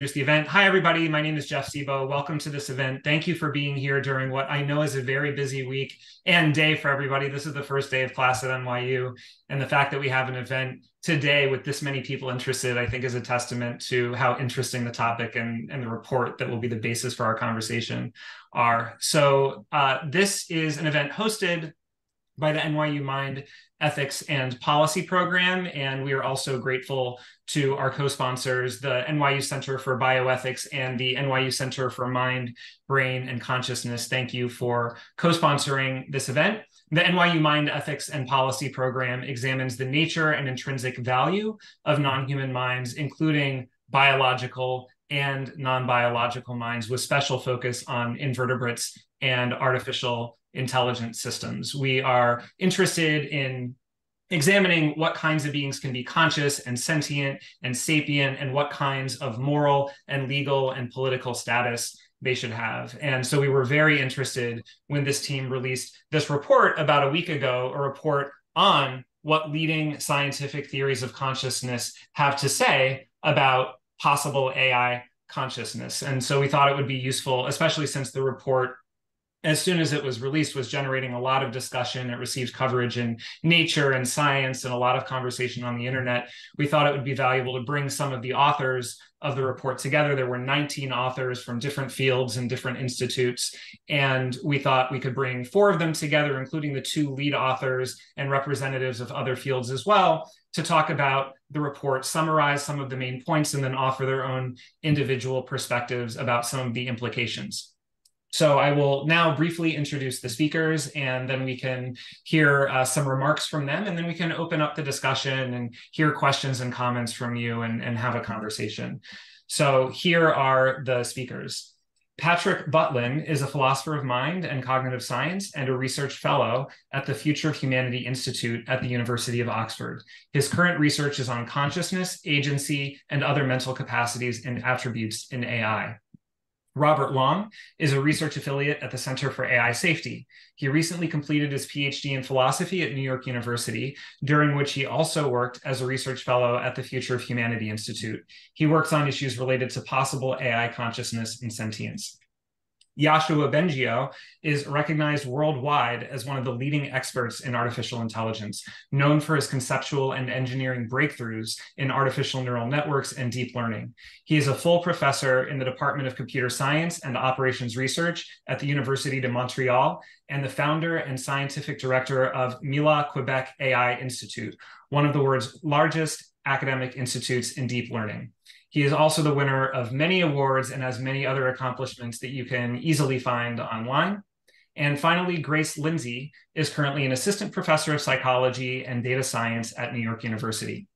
the event. Hi, everybody. My name is Jeff Sebo. Welcome to this event. Thank you for being here during what I know is a very busy week and day for everybody. This is the first day of class at NYU. And the fact that we have an event today with this many people interested, I think, is a testament to how interesting the topic and, and the report that will be the basis for our conversation are. So, uh, this is an event hosted by the NYU Mind Ethics and Policy Program. And we are also grateful to our co sponsors, the NYU Center for Bioethics and the NYU Center for Mind, Brain, and Consciousness. Thank you for co sponsoring this event. The NYU Mind Ethics and Policy Program examines the nature and intrinsic value of non human minds, including biological and non biological minds, with special focus on invertebrates and artificial intelligent systems. We are interested in examining what kinds of beings can be conscious and sentient and sapient and what kinds of moral and legal and political status they should have. And so we were very interested when this team released this report about a week ago, a report on what leading scientific theories of consciousness have to say about possible AI consciousness. And so we thought it would be useful, especially since the report as soon as it was released was generating a lot of discussion. It received coverage in nature and science and a lot of conversation on the internet. We thought it would be valuable to bring some of the authors of the report together. There were 19 authors from different fields and different institutes and we thought we could bring four of them together including the two lead authors and representatives of other fields as well to talk about the report summarize some of the main points and then offer their own individual perspectives about some of the implications so I will now briefly introduce the speakers and then we can hear uh, some remarks from them and then we can open up the discussion and hear questions and comments from you and, and have a conversation. So here are the speakers. Patrick Butlin is a philosopher of mind and cognitive science and a research fellow at the Future of Humanity Institute at the University of Oxford. His current research is on consciousness, agency, and other mental capacities and attributes in AI. Robert Long is a research affiliate at the Center for AI Safety. He recently completed his PhD in philosophy at New York University, during which he also worked as a research fellow at the Future of Humanity Institute. He works on issues related to possible AI consciousness and sentience. Yoshua Bengio is recognized worldwide as one of the leading experts in artificial intelligence, known for his conceptual and engineering breakthroughs in artificial neural networks and deep learning. He is a full professor in the Department of Computer Science and Operations Research at the University de Montreal and the founder and scientific director of Mila Quebec AI Institute, one of the world's largest academic institutes in deep learning. He is also the winner of many awards and has many other accomplishments that you can easily find online. And finally, Grace Lindsay is currently an assistant professor of psychology and data science at New York University.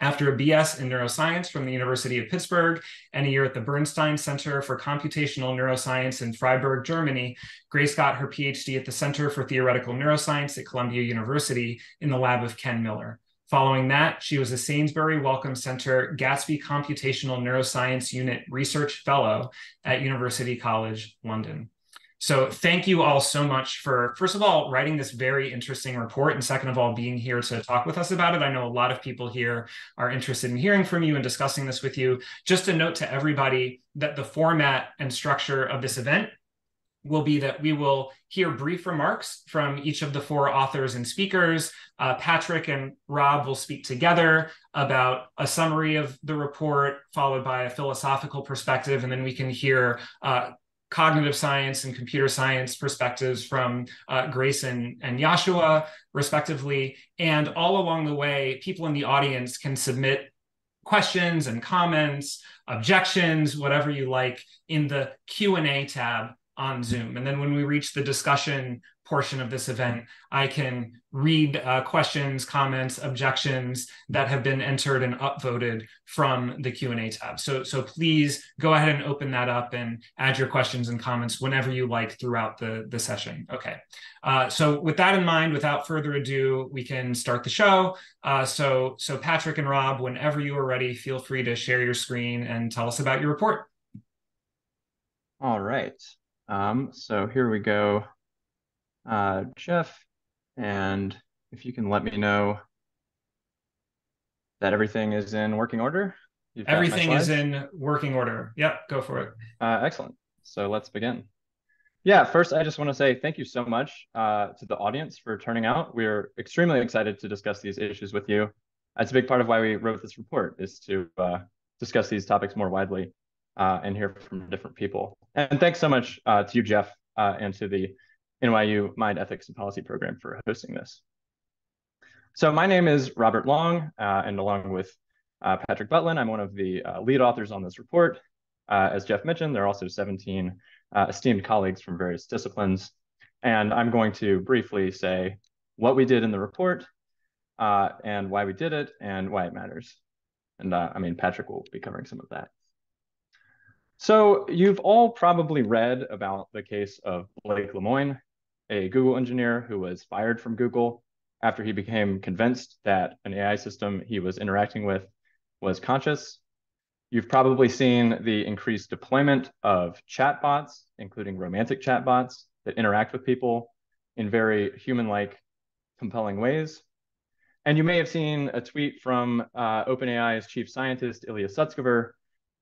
After a BS in neuroscience from the University of Pittsburgh and a year at the Bernstein Center for Computational Neuroscience in Freiburg, Germany, Grace got her PhD at the Center for Theoretical Neuroscience at Columbia University in the lab of Ken Miller. Following that, she was a Sainsbury Wellcome Center Gatsby Computational Neuroscience Unit Research Fellow at University College London. So thank you all so much for, first of all, writing this very interesting report, and second of all, being here to talk with us about it. I know a lot of people here are interested in hearing from you and discussing this with you. Just a note to everybody that the format and structure of this event will be that we will hear brief remarks from each of the four authors and speakers. Uh, Patrick and Rob will speak together about a summary of the report, followed by a philosophical perspective, and then we can hear uh, cognitive science and computer science perspectives from uh, Grace and, and Yoshua, respectively. And all along the way, people in the audience can submit questions and comments, objections, whatever you like, in the Q&A tab on Zoom. And then when we reach the discussion portion of this event, I can read uh, questions, comments, objections that have been entered and upvoted from the Q&A tab. So, so please go ahead and open that up and add your questions and comments whenever you like throughout the, the session. Okay, uh, so with that in mind, without further ado, we can start the show. Uh, so, so Patrick and Rob, whenever you are ready, feel free to share your screen and tell us about your report. All right. Um, so here we go, uh, Jeff, and if you can let me know that everything is in working order, Everything is in working order. Yep, go for it. Uh, excellent. So let's begin. Yeah, first, I just want to say thank you so much uh, to the audience for turning out. We're extremely excited to discuss these issues with you. That's a big part of why we wrote this report is to uh, discuss these topics more widely uh, and hear from different people. And thanks so much uh, to you, Jeff, uh, and to the NYU Mind Ethics and Policy Program for hosting this. So my name is Robert Long, uh, and along with uh, Patrick Butlin, I'm one of the uh, lead authors on this report. as Jeff mentioned, there are also 17 esteemed colleagues from various disciplines. And I'm going to briefly say what we did in the report and why we did it and why it matters. And I mean, Patrick will be covering some of that. So you've all probably read about the case of Blake Lemoine, a Google engineer who was fired from Google after he became convinced that an AI system he was interacting with was conscious. You've probably seen the increased deployment of chatbots, including romantic chatbots that interact with people in very human-like, compelling ways. And you may have seen a tweet from uh, OpenAI's chief scientist, Ilya Sutskever,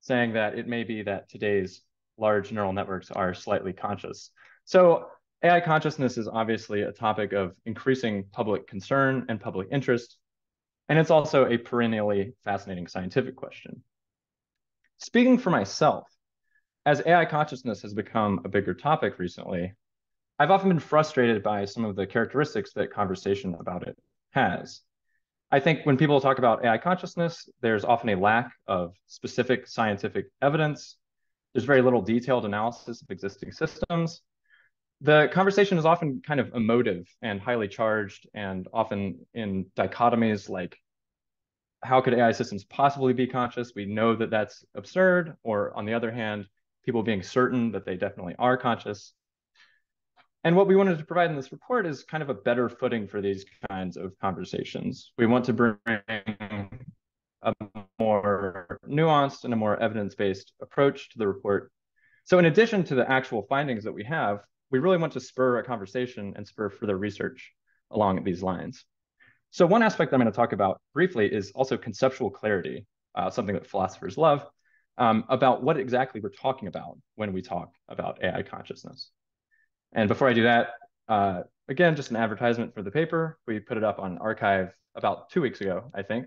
saying that it may be that today's large neural networks are slightly conscious. So AI consciousness is obviously a topic of increasing public concern and public interest, and it's also a perennially fascinating scientific question. Speaking for myself, as AI consciousness has become a bigger topic recently, I've often been frustrated by some of the characteristics that conversation about it has. I think when people talk about AI consciousness, there's often a lack of specific scientific evidence. There's very little detailed analysis of existing systems. The conversation is often kind of emotive and highly charged and often in dichotomies like how could AI systems possibly be conscious? We know that that's absurd. Or on the other hand, people being certain that they definitely are conscious. And what we wanted to provide in this report is kind of a better footing for these kinds of conversations. We want to bring a more nuanced and a more evidence-based approach to the report. So in addition to the actual findings that we have, we really want to spur a conversation and spur further research along these lines. So one aspect I'm going to talk about briefly is also conceptual clarity, uh, something that philosophers love, um, about what exactly we're talking about when we talk about AI consciousness. And before I do that, uh, again, just an advertisement for the paper. We put it up on arXiv about two weeks ago, I think.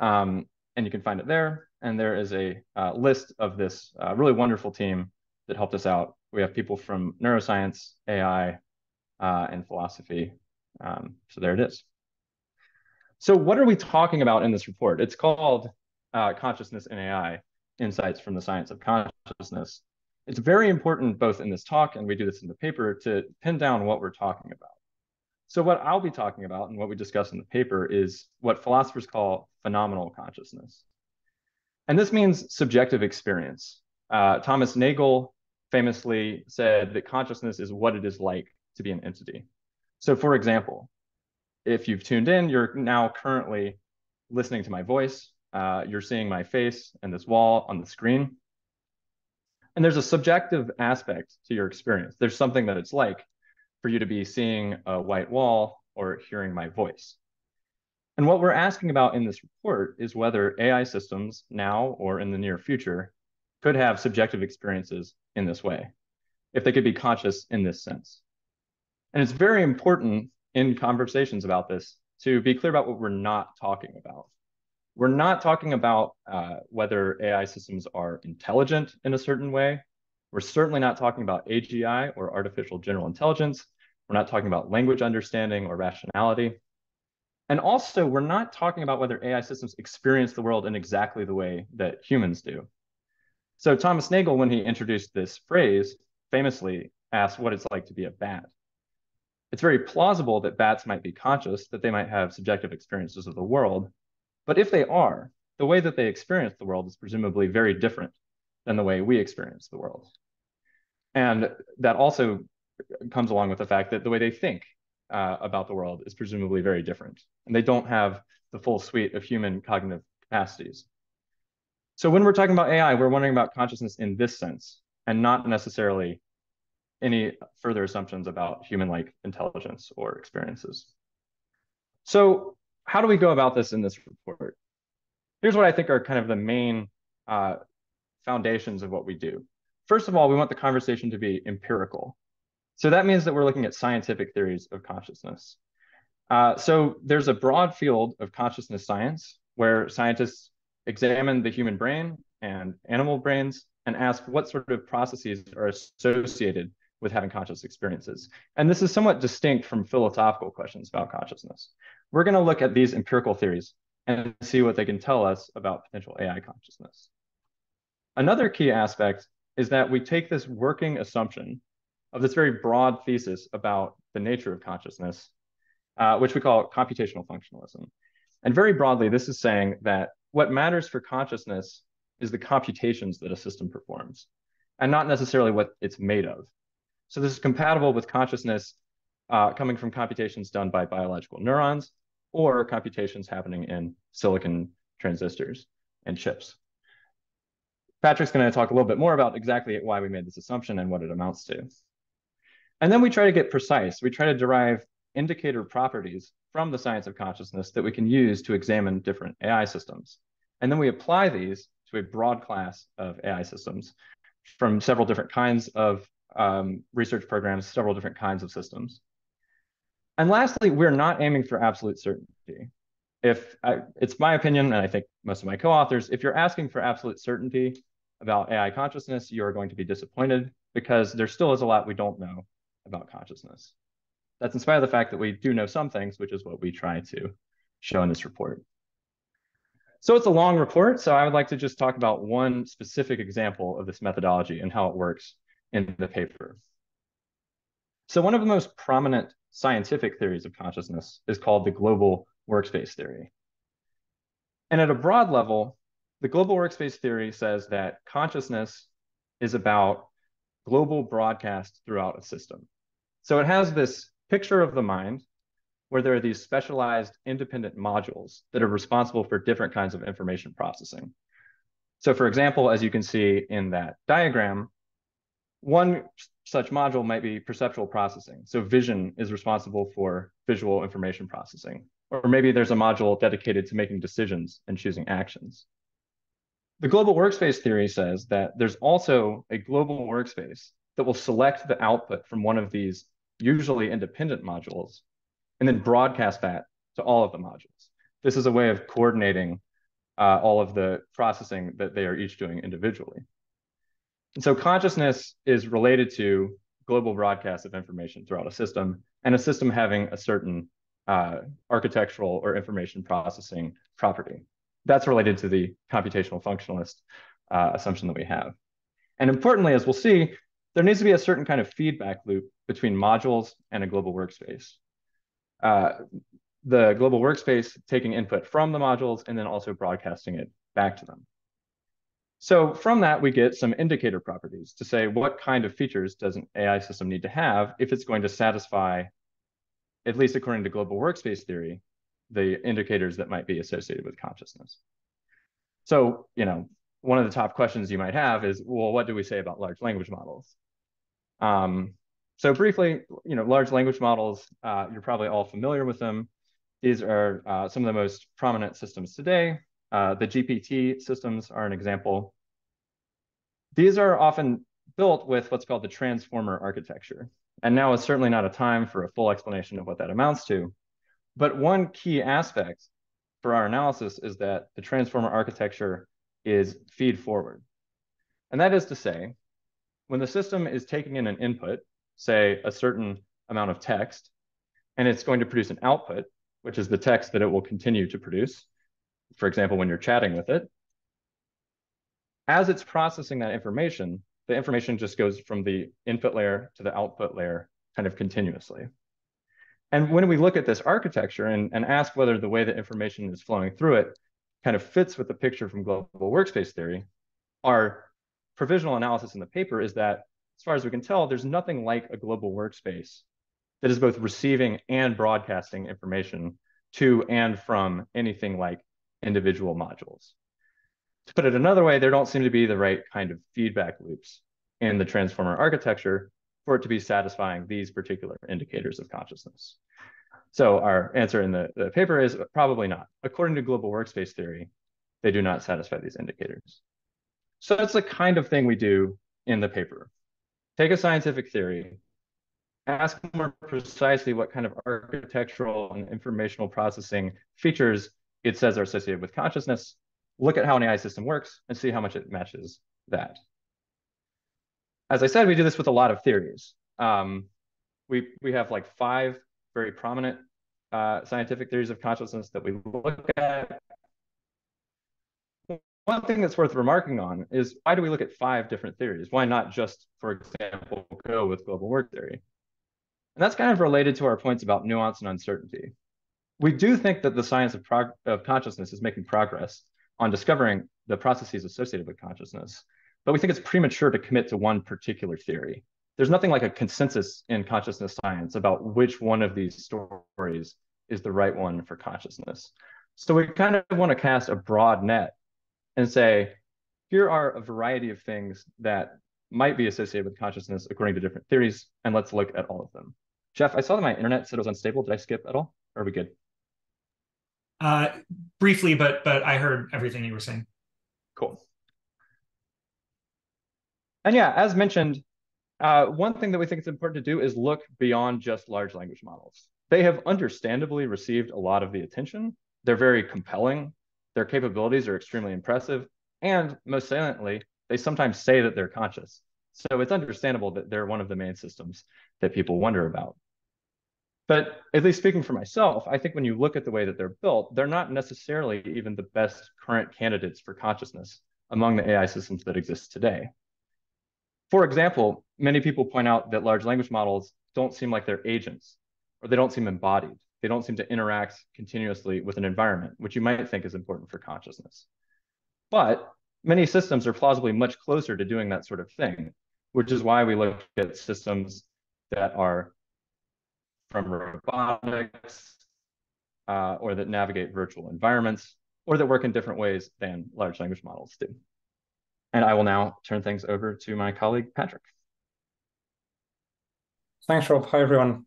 Um, and you can find it there. And there is a uh, list of this uh, really wonderful team that helped us out. We have people from neuroscience, AI, uh, and philosophy. Um, so there it is. So what are we talking about in this report? It's called uh, Consciousness in AI, Insights from the Science of Consciousness it's very important both in this talk and we do this in the paper to pin down what we're talking about. So what I'll be talking about and what we discuss in the paper is what philosophers call phenomenal consciousness. And this means subjective experience. Uh, Thomas Nagel famously said that consciousness is what it is like to be an entity. So for example, if you've tuned in, you're now currently listening to my voice. Uh, you're seeing my face and this wall on the screen. And there's a subjective aspect to your experience. There's something that it's like for you to be seeing a white wall or hearing my voice. And what we're asking about in this report is whether AI systems now or in the near future could have subjective experiences in this way, if they could be conscious in this sense. And it's very important in conversations about this to be clear about what we're not talking about. We're not talking about uh, whether AI systems are intelligent in a certain way. We're certainly not talking about AGI or artificial general intelligence. We're not talking about language understanding or rationality. And also, we're not talking about whether AI systems experience the world in exactly the way that humans do. So Thomas Nagel, when he introduced this phrase, famously asked what it's like to be a bat. It's very plausible that bats might be conscious, that they might have subjective experiences of the world, but if they are, the way that they experience the world is presumably very different than the way we experience the world. And that also comes along with the fact that the way they think uh, about the world is presumably very different. And they don't have the full suite of human cognitive capacities. So when we're talking about AI, we're wondering about consciousness in this sense, and not necessarily any further assumptions about human-like intelligence or experiences. So how do we go about this in this report? Here's what I think are kind of the main uh, foundations of what we do. First of all, we want the conversation to be empirical. So that means that we're looking at scientific theories of consciousness. Uh, so there's a broad field of consciousness science where scientists examine the human brain and animal brains and ask what sort of processes are associated with having conscious experiences. And this is somewhat distinct from philosophical questions about consciousness. We're going to look at these empirical theories and see what they can tell us about potential AI consciousness. Another key aspect is that we take this working assumption of this very broad thesis about the nature of consciousness, uh, which we call computational functionalism. And very broadly, this is saying that what matters for consciousness is the computations that a system performs, and not necessarily what it's made of. So this is compatible with consciousness uh, coming from computations done by biological neurons or computations happening in silicon transistors and chips. Patrick's going to talk a little bit more about exactly why we made this assumption and what it amounts to. And then we try to get precise. We try to derive indicator properties from the science of consciousness that we can use to examine different AI systems. And then we apply these to a broad class of AI systems from several different kinds of um, research programs, several different kinds of systems. And lastly, we're not aiming for absolute certainty. If I, it's my opinion, and I think most of my co-authors, if you're asking for absolute certainty about AI consciousness, you're going to be disappointed because there still is a lot we don't know about consciousness. That's in spite of the fact that we do know some things, which is what we try to show in this report. So it's a long report, so I would like to just talk about one specific example of this methodology and how it works in the paper. So one of the most prominent scientific theories of consciousness is called the global workspace theory. And at a broad level, the global workspace theory says that consciousness is about global broadcast throughout a system. So it has this picture of the mind where there are these specialized independent modules that are responsible for different kinds of information processing. So for example, as you can see in that diagram, one such module might be perceptual processing. So vision is responsible for visual information processing. Or maybe there's a module dedicated to making decisions and choosing actions. The global workspace theory says that there's also a global workspace that will select the output from one of these usually independent modules and then broadcast that to all of the modules. This is a way of coordinating uh, all of the processing that they are each doing individually. And so consciousness is related to global broadcast of information throughout a system and a system having a certain uh, architectural or information processing property that's related to the computational functionalist uh, assumption that we have. And importantly, as we'll see, there needs to be a certain kind of feedback loop between modules and a global workspace. Uh, the global workspace taking input from the modules and then also broadcasting it back to them. So from that, we get some indicator properties to say what kind of features does an AI system need to have if it's going to satisfy, at least according to global workspace theory, the indicators that might be associated with consciousness. So, you know, one of the top questions you might have is, well, what do we say about large language models? Um, so briefly, you know, large language models, uh, you're probably all familiar with them. These are uh, some of the most prominent systems today. Uh, the GPT systems are an example. These are often built with what's called the transformer architecture. And now is certainly not a time for a full explanation of what that amounts to. But one key aspect for our analysis is that the transformer architecture is feed forward. And that is to say, when the system is taking in an input, say a certain amount of text, and it's going to produce an output, which is the text that it will continue to produce, for example, when you're chatting with it, as it's processing that information, the information just goes from the input layer to the output layer kind of continuously. And when we look at this architecture and, and ask whether the way that information is flowing through it kind of fits with the picture from global workspace theory, our provisional analysis in the paper is that, as far as we can tell, there's nothing like a global workspace that is both receiving and broadcasting information to and from anything like individual modules. To put it another way, there don't seem to be the right kind of feedback loops in the transformer architecture for it to be satisfying these particular indicators of consciousness. So our answer in the, the paper is probably not. According to global workspace theory, they do not satisfy these indicators. So that's the kind of thing we do in the paper. Take a scientific theory, ask more precisely what kind of architectural and informational processing features it says are associated with consciousness, look at how an AI system works, and see how much it matches that. As I said, we do this with a lot of theories. Um, we, we have like five very prominent uh, scientific theories of consciousness that we look at. One thing that's worth remarking on is why do we look at five different theories? Why not just, for example, go with global work theory? And that's kind of related to our points about nuance and uncertainty. We do think that the science of, of consciousness is making progress on discovering the processes associated with consciousness, but we think it's premature to commit to one particular theory. There's nothing like a consensus in consciousness science about which one of these stories is the right one for consciousness. So we kind of want to cast a broad net and say, here are a variety of things that might be associated with consciousness according to different theories, and let's look at all of them. Jeff, I saw that my internet said it was unstable. Did I skip at all? Or are we good? Uh, briefly, but but I heard everything you were saying. Cool. And yeah, as mentioned, uh, one thing that we think it's important to do is look beyond just large language models. They have understandably received a lot of the attention. They're very compelling. Their capabilities are extremely impressive. And most saliently, they sometimes say that they're conscious. So it's understandable that they're one of the main systems that people wonder about. But at least speaking for myself, I think when you look at the way that they're built, they're not necessarily even the best current candidates for consciousness among the AI systems that exist today. For example, many people point out that large language models don't seem like they're agents, or they don't seem embodied. They don't seem to interact continuously with an environment, which you might think is important for consciousness. But many systems are plausibly much closer to doing that sort of thing, which is why we look at systems that are from robotics uh, or that navigate virtual environments or that work in different ways than large language models do. And I will now turn things over to my colleague, Patrick. Thanks, Rob. Hi, everyone.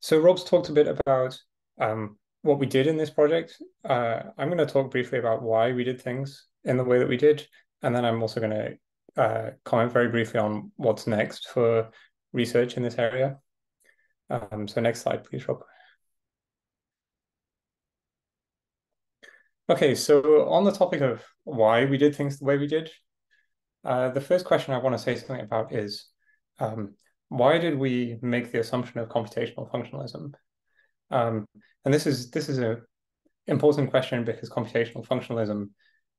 So Rob's talked a bit about um, what we did in this project. Uh, I'm going to talk briefly about why we did things in the way that we did. And then I'm also going to uh, comment very briefly on what's next for research in this area. Um, so next slide, please, Rob. Okay, so on the topic of why we did things the way we did, uh, the first question I want to say something about is um, why did we make the assumption of computational functionalism? Um, and this is this is a important question because computational functionalism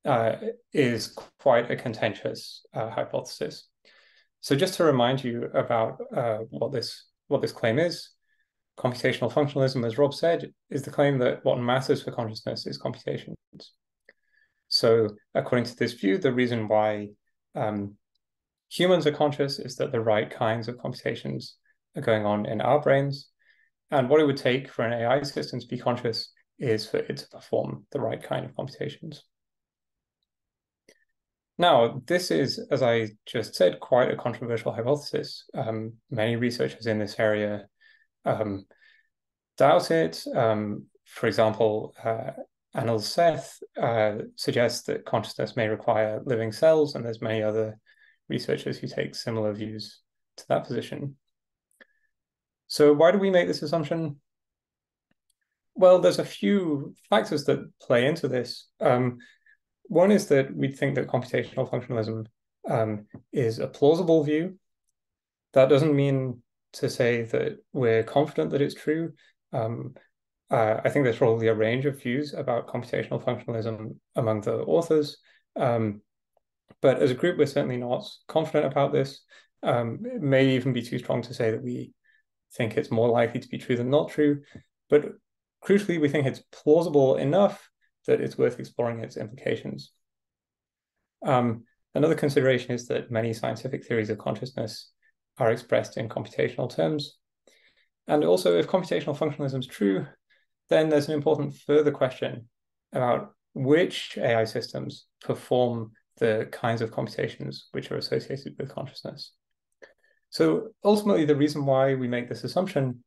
uh, is quite a contentious uh, hypothesis. So just to remind you about uh, what this what this claim is, computational functionalism, as Rob said, is the claim that what matters for consciousness is computations. So according to this view, the reason why um, humans are conscious is that the right kinds of computations are going on in our brains. And what it would take for an AI system to be conscious is for it to perform the right kind of computations. Now, this is, as I just said, quite a controversial hypothesis. Um, many researchers in this area um, doubt it. Um, for example, uh, Anil Seth uh, suggests that consciousness may require living cells, and there's many other researchers who take similar views to that position. So why do we make this assumption? Well, there's a few factors that play into this. Um, one is that we think that computational functionalism um, is a plausible view. That doesn't mean to say that we're confident that it's true. Um, uh, I think there's probably a range of views about computational functionalism among the authors. Um, but as a group, we're certainly not confident about this. Um, it may even be too strong to say that we think it's more likely to be true than not true. But crucially, we think it's plausible enough that it's worth exploring its implications. Um, another consideration is that many scientific theories of consciousness are expressed in computational terms. And also, if computational functionalism is true, then there's an important further question about which AI systems perform the kinds of computations which are associated with consciousness. So ultimately, the reason why we make this assumption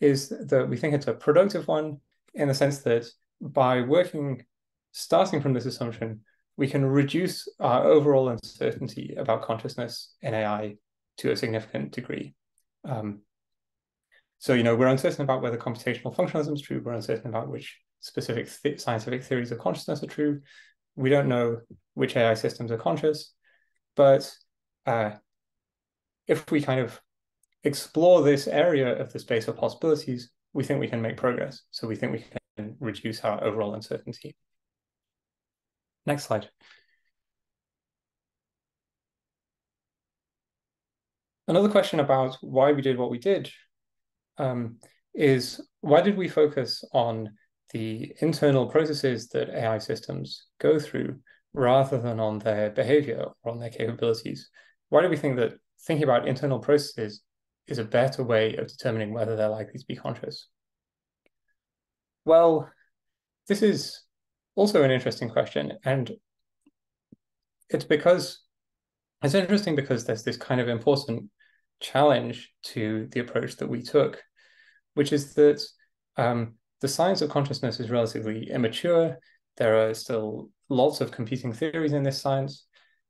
is that we think it's a productive one in the sense that by working, starting from this assumption, we can reduce our overall uncertainty about consciousness in AI to a significant degree. Um, so, you know, we're uncertain about whether computational functionalism is true. We're uncertain about which specific th scientific theories of consciousness are true. We don't know which AI systems are conscious. But uh, if we kind of explore this area of the space of possibilities, we think we can make progress. So we think we can reduce our overall uncertainty. Next slide. Another question about why we did what we did um, is why did we focus on the internal processes that AI systems go through rather than on their behavior or on their capabilities? Why do we think that thinking about internal processes is a better way of determining whether they're likely to be conscious? Well, this is also an interesting question. And it's because it's interesting because there's this kind of important challenge to the approach that we took, which is that um, the science of consciousness is relatively immature. There are still lots of competing theories in this science.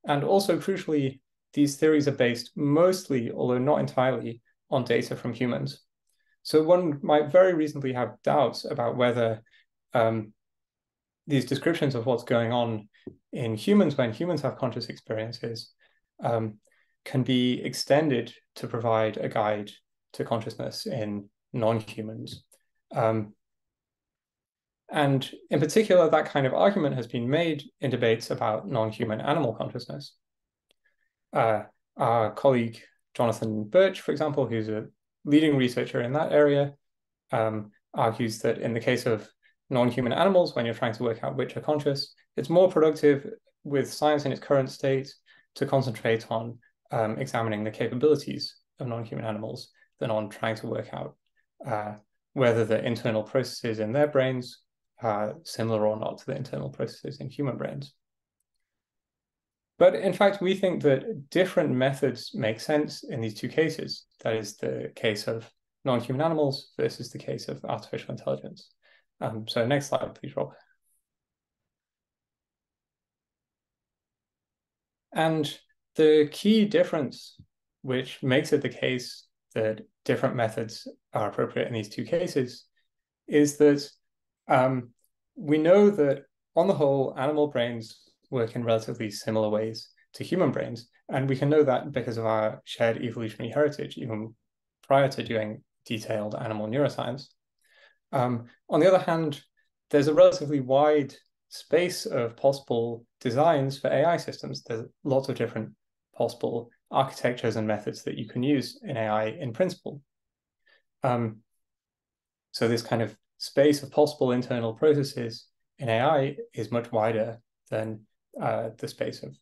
And also, crucially, these theories are based mostly, although not entirely, on data from humans. So one might very reasonably have doubts about whether um, these descriptions of what's going on in humans when humans have conscious experiences um, can be extended to provide a guide to consciousness in non-humans. Um, and in particular, that kind of argument has been made in debates about non-human animal consciousness. Uh, our colleague Jonathan Birch, for example, who's a leading researcher in that area, um, argues that in the case of non-human animals, when you're trying to work out which are conscious, it's more productive with science in its current state to concentrate on um, examining the capabilities of non-human animals than on trying to work out uh, whether the internal processes in their brains are similar or not to the internal processes in human brains. But in fact, we think that different methods make sense in these two cases. That is the case of non-human animals versus the case of artificial intelligence. Um, so next slide, please, Rob. And the key difference, which makes it the case that different methods are appropriate in these two cases, is that um, we know that on the whole, animal brains work in relatively similar ways to human brains. And we can know that because of our shared evolutionary heritage, even prior to doing detailed animal neuroscience. Um, on the other hand, there's a relatively wide space of possible designs for AI systems. There's lots of different possible architectures and methods that you can use in AI in principle. Um, so this kind of space of possible internal processes in AI is much wider than uh, the space of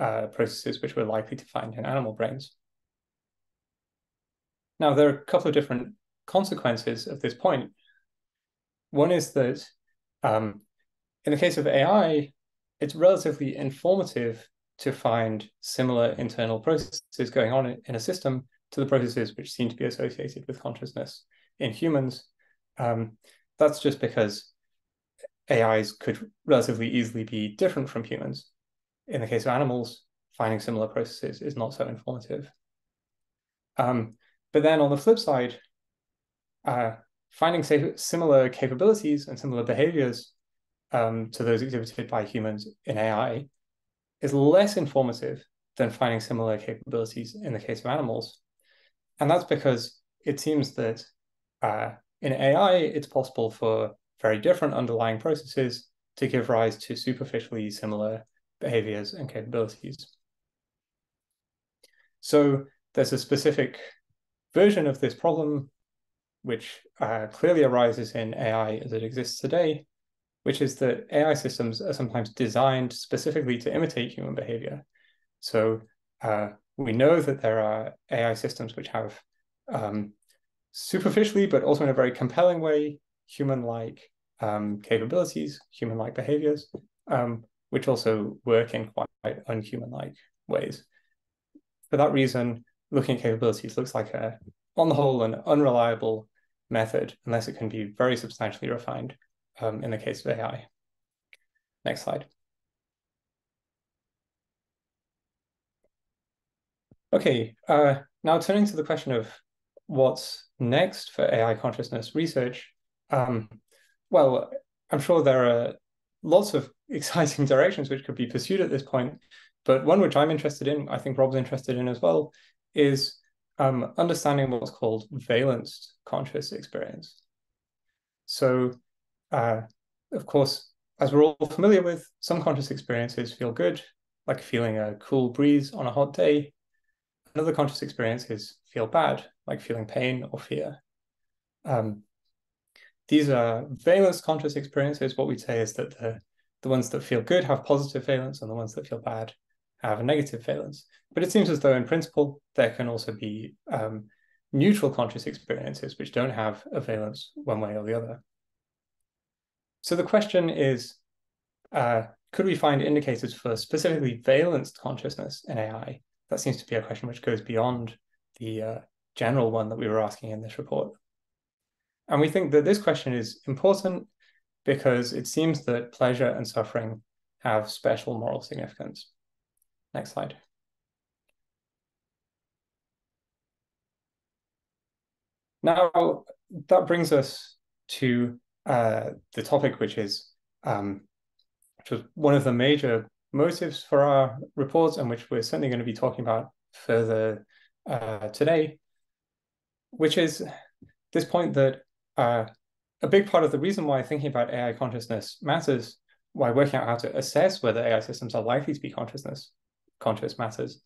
uh, processes which we're likely to find in animal brains. Now, there are a couple of different consequences of this point. One is that um, in the case of AI, it's relatively informative to find similar internal processes going on in a system to the processes which seem to be associated with consciousness in humans. Um, that's just because AIs could relatively easily be different from humans. In the case of animals, finding similar processes is not so informative. Um, but then on the flip side, uh, finding similar capabilities and similar behaviors um, to those exhibited by humans in AI is less informative than finding similar capabilities in the case of animals. And that's because it seems that uh, in AI, it's possible for very different underlying processes to give rise to superficially similar behaviors and capabilities. So there's a specific version of this problem which uh, clearly arises in AI as it exists today, which is that AI systems are sometimes designed specifically to imitate human behavior. So uh, we know that there are AI systems which have um, superficially, but also in a very compelling way, human-like um, capabilities, human-like behaviors, um, which also work in quite unhuman-like ways. For that reason, looking at capabilities looks like a, on the whole, an unreliable method unless it can be very substantially refined um, in the case of AI. Next slide. Okay, uh, now turning to the question of what's next for AI consciousness research, um, well, I'm sure there are lots of exciting directions which could be pursued at this point, but one which I'm interested in, I think Rob's interested in as well, is um, understanding what's called valenced conscious experience. So, uh, of course, as we're all familiar with, some conscious experiences feel good, like feeling a cool breeze on a hot day. Another conscious experience is feel bad, like feeling pain or fear. Um, these are valence conscious experiences. What we'd say is that the, the ones that feel good have positive valence and the ones that feel bad have a negative valence. But it seems as though in principle, there can also be um, neutral conscious experiences which don't have a valence one way or the other. So the question is, uh, could we find indicators for specifically valenced consciousness in AI? That seems to be a question which goes beyond the uh, general one that we were asking in this report. And we think that this question is important because it seems that pleasure and suffering have special moral significance. Next slide. Now, that brings us to uh, the topic, which is um, which was one of the major motives for our reports, and which we're certainly going to be talking about further uh, today, which is this point that uh, a big part of the reason why thinking about AI consciousness matters, why working out how to assess whether AI systems are likely to be consciousness conscious matters,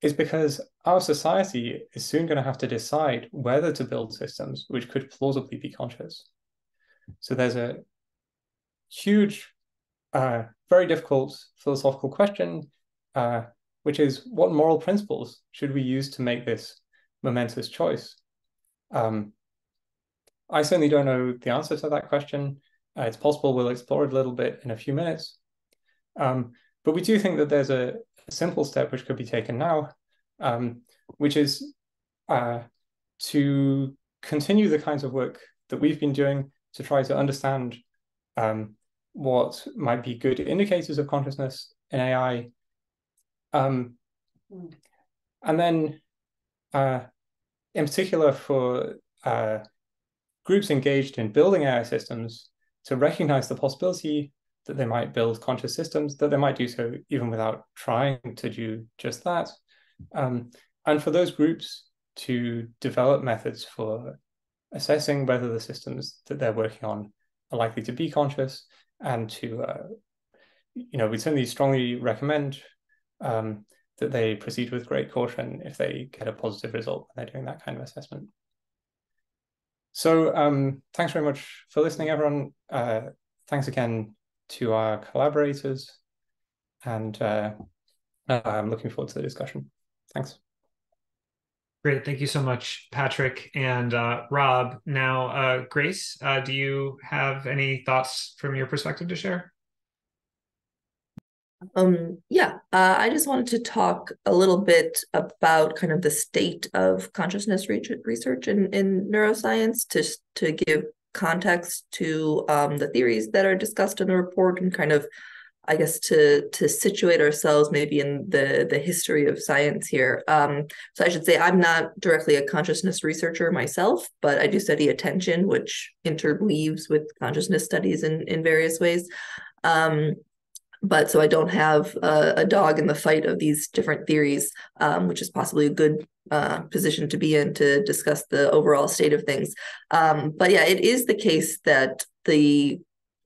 is because our society is soon going to have to decide whether to build systems which could plausibly be conscious. So there's a huge, uh, very difficult philosophical question, uh, which is what moral principles should we use to make this momentous choice? Um, I certainly don't know the answer to that question. Uh, it's possible we'll explore it a little bit in a few minutes. Um, but we do think that there's a, a, simple step which could be taken now, um, which is uh, to continue the kinds of work that we've been doing to try to understand um, what might be good indicators of consciousness in AI. Um, and then, uh, in particular, for uh, groups engaged in building AI systems, to recognize the possibility that they might build conscious systems, that they might do so even without trying to do just that. Um, and for those groups to develop methods for assessing whether the systems that they're working on are likely to be conscious and to, uh, you know, we certainly strongly recommend um, that they proceed with great caution if they get a positive result when they're doing that kind of assessment. So um, thanks very much for listening, everyone. Uh, thanks again to our collaborators, and uh, I'm looking forward to the discussion. Thanks. Great. Thank you so much, Patrick and uh, Rob. Now, uh, Grace, uh, do you have any thoughts from your perspective to share? Um, yeah, uh, I just wanted to talk a little bit about kind of the state of consciousness research in, in neuroscience to, to give context to um, the theories that are discussed in the report and kind of I guess to to situate ourselves maybe in the the history of science here. Um, so I should say I'm not directly a consciousness researcher myself, but I do study attention, which interweaves with consciousness studies in in various ways. Um, but so I don't have a, a, dog in the fight of these different theories, um, which is possibly a good uh, position to be in to discuss the overall state of things. Um, but yeah, it is the case that the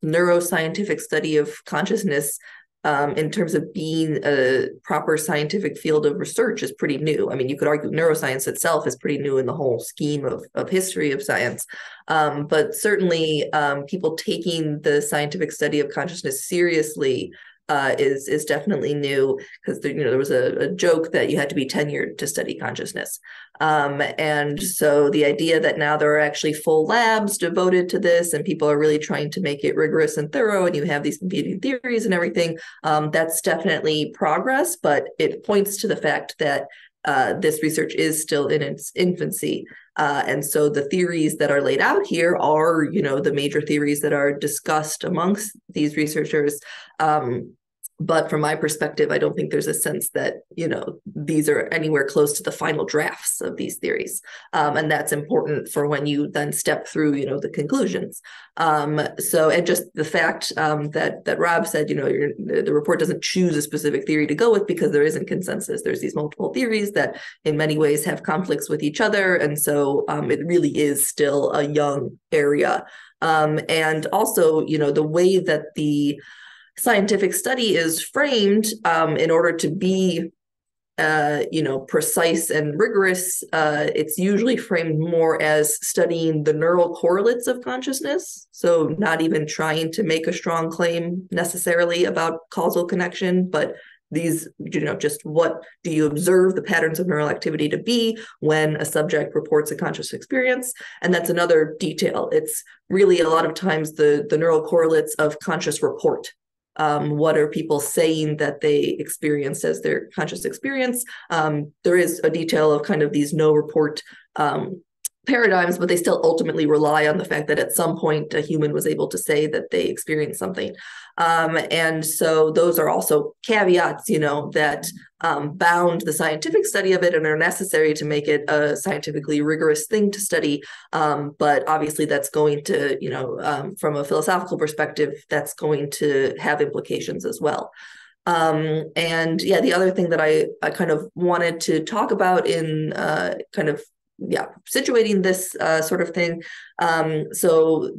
neuroscientific study of consciousness um, in terms of being a proper scientific field of research is pretty new. I mean, you could argue neuroscience itself is pretty new in the whole scheme of, of history of science. Um, but certainly, um, people taking the scientific study of consciousness seriously uh, is is definitely new because you know there was a, a, joke that you had to be tenured to study consciousness, um, and so the idea that now there are actually full labs devoted to this and people are really trying to make it rigorous and thorough, and you have these competing theories and everything, um, that's definitely progress, but it points to the fact that uh, this research is still in its infancy. Uh, and so the theories that are laid out here are, you know, the major theories that are discussed amongst these researchers. Um, but from my perspective i don't think there's a sense that you know these are anywhere close to the final drafts of these theories. Um, and that's important for when you then step through you know the conclusions. Um, so and just the fact um, that that rob said you know the, report doesn't choose a specific theory to go with because there isn't consensus. There's these multiple theories that in many ways have conflicts with each other. And so um, it really is still a young area. Um, and also you know the way that the scientific study is framed um, in order to be uh, you know precise and rigorous uh, it's usually framed more as studying the neural correlates of consciousness. So not even trying to make a strong claim necessarily about causal connection but these you know just what do you observe the patterns of neural activity to be when a subject reports a conscious experience? And that's another detail. It's really a lot of times the the neural correlates of conscious report um, what are people saying that they experienced as their conscious experience? Um, there is a detail of kind of these no report um, paradigms but they still ultimately rely on the fact that at some point a human was able to say that they experienced something um, and so those are also caveats, you know, that um, bound the scientific study of it and are necessary to make it a scientifically rigorous thing to study. Um, but obviously, that's going to, you know, um, from a philosophical perspective, that's going to have implications as well. Um, and yeah, the other thing that I, I kind of wanted to talk about in uh, kind of yeah situating this uh, sort of thing. Um, so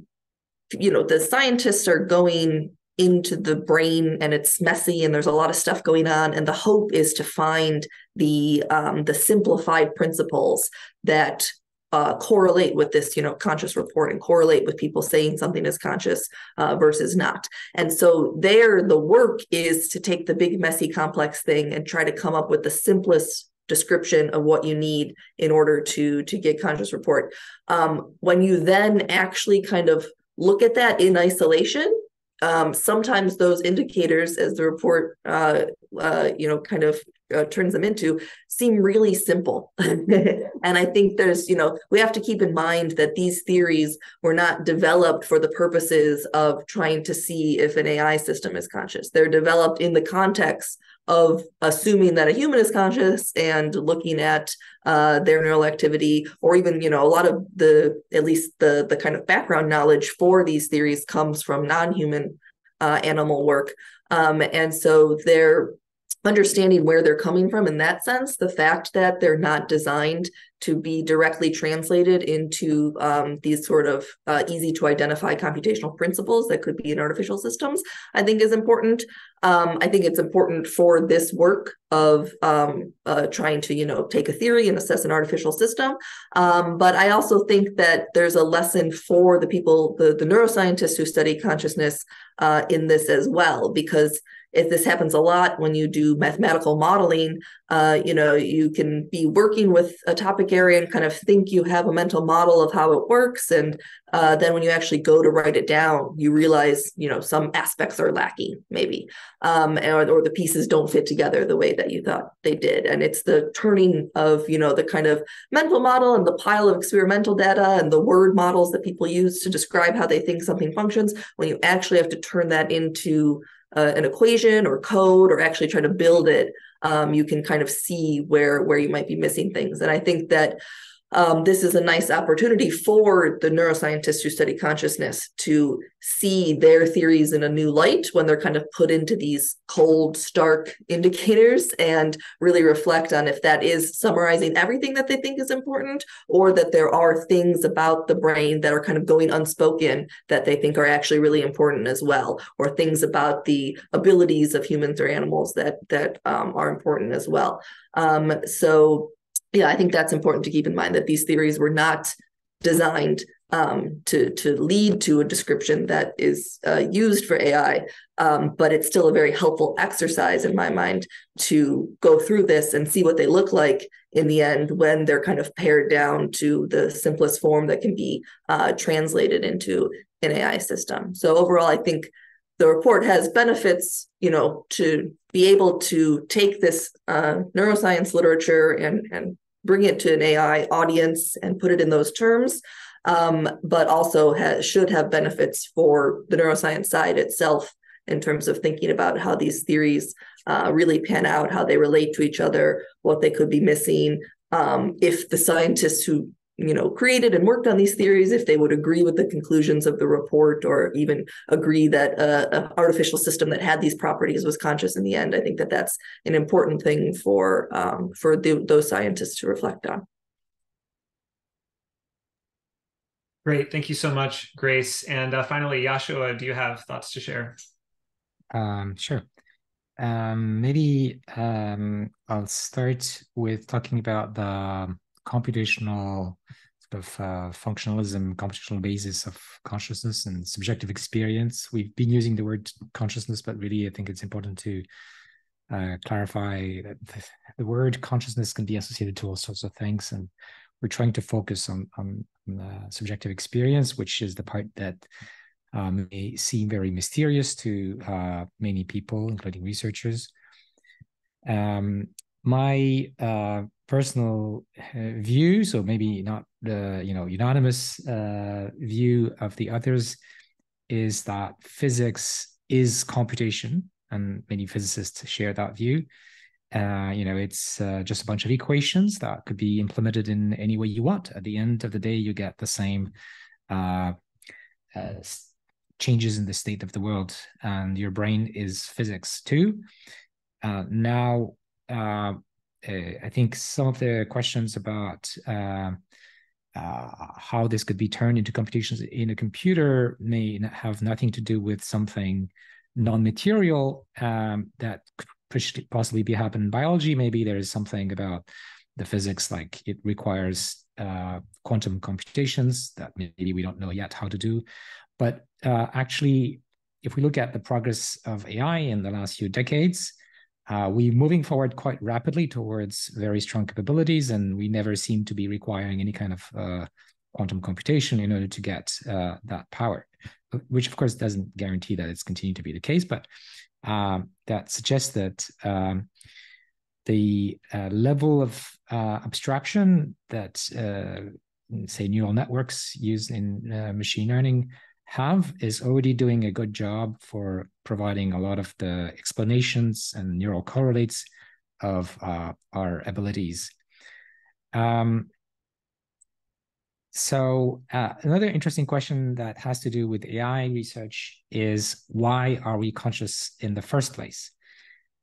you know the scientists are going into the brain and it's messy and there's a lot of stuff going on and the hope is to find the um, the simplified principles that uh, correlate with this, you know, conscious report and correlate with people saying something is conscious uh, versus not. And so there, the work is to take the big, messy, complex thing and try to come up with the simplest description of what you need in order to to get conscious report. Um, when you then actually kind of look at that in isolation um, sometimes those indicators, as the report, uh, uh, you know, kind of uh, turns them into, seem really simple. and I think there's, you know, we have to keep in mind that these theories were not developed for the purposes of trying to see if an AI system is conscious. They're developed in the context of assuming that a human is conscious and looking at uh, their neural activity or even you know a lot of the at least the the kind of background knowledge for these theories comes from non-human uh, animal work. Um, and so they're understanding where they're coming from in that sense the fact that they're not designed to be directly translated into um, these sort of uh, easy to identify computational principles that could be in artificial systems i think is important. Um, i think it's important for this work of um, uh, trying to you know take a theory and assess an artificial system. Um, but i also think that there's a lesson for the people the, the neuroscientists who study consciousness uh, in this as well because if this happens a lot when you do mathematical modeling uh, you know you can be working with a topic area and kind of think you have a mental model of how it works. And uh, then when you actually go to write it down you realize you know some aspects are lacking maybe um, or, or the pieces don't fit together the way that you thought they did. And it's the turning of you know the kind of mental model and the pile of experimental data and the word models that people use to describe how they think something functions when you actually have to turn that into uh, an equation or code or actually try to build it, um, you can kind of see where where you might be missing things. And I think that um, this is a nice opportunity for the neuroscientists who study consciousness to see their theories in a new light when they're kind of put into these cold, stark indicators and really reflect on if that is summarizing everything that they think is important or that there are things about the brain that are kind of going unspoken that they think are actually really important as well, or things about the abilities of humans or animals that that um, are important as well. Um, so yeah, I think that's important to keep in mind that these theories were not designed um, to to lead to a description that is uh, used for AI, um, but it's still a very helpful exercise in my mind to go through this and see what they look like in the end when they're kind of pared down to the simplest form that can be uh, translated into an AI system. So overall, I think the report has benefits, you know, to be able to take this uh, neuroscience literature and and bring it to an AI audience and put it in those terms, um, but also has, should have benefits for the neuroscience side itself in terms of thinking about how these theories uh, really pan out, how they relate to each other, what they could be missing. Um, if the scientists who you know created and worked on these theories if they would agree with the conclusions of the report or even agree that uh, an artificial system that had these properties was conscious in the end. I think that that's an important thing for um, for the, those scientists to reflect on. Great. Thank you so much grace. And uh, finally Yoshua do you have thoughts to share? Um, sure. Um, maybe um, i'll start with talking about the computational sort of uh, functionalism, computational basis of consciousness and subjective experience. We've been using the word consciousness, but really, I think it's important to uh, clarify that the, word consciousness can be associated to all sorts of things, and we're trying to focus on on, on subjective experience, which is the part that um, may seem very mysterious to uh, many people, including researchers. Um, my uh, personal uh, view, so maybe not the you know unanimous uh, view of the others, is that physics is computation, and many physicists share that view. Uh, you know, it's uh, just a bunch of equations that could be implemented in any way you want. At the end of the day, you get the same uh, uh changes in the state of the world, and your brain is physics too. Now, I think some of the questions about uh, uh, how this could be turned into computations in a computer may have nothing to do with something non-material um, that could possibly be happen in biology. Maybe there is something about the physics, like it requires uh, quantum computations that maybe we don't know yet how to do. But uh, actually, if we look at the progress of AI in the last few decades, uh, we're moving forward quite rapidly towards very strong capabilities, and we never seem to be requiring any kind of uh, quantum computation in order to get uh, that power, which of course doesn't guarantee that it's continuing to be the case, but um, that suggests that um, the uh, level of uh, abstraction that, uh, say, neural networks use in machine learning have is already doing a good job for providing a lot of the explanations and neural correlates of uh, our abilities. Um, so uh, another interesting question that has to do with AI research is why are we conscious in the first place?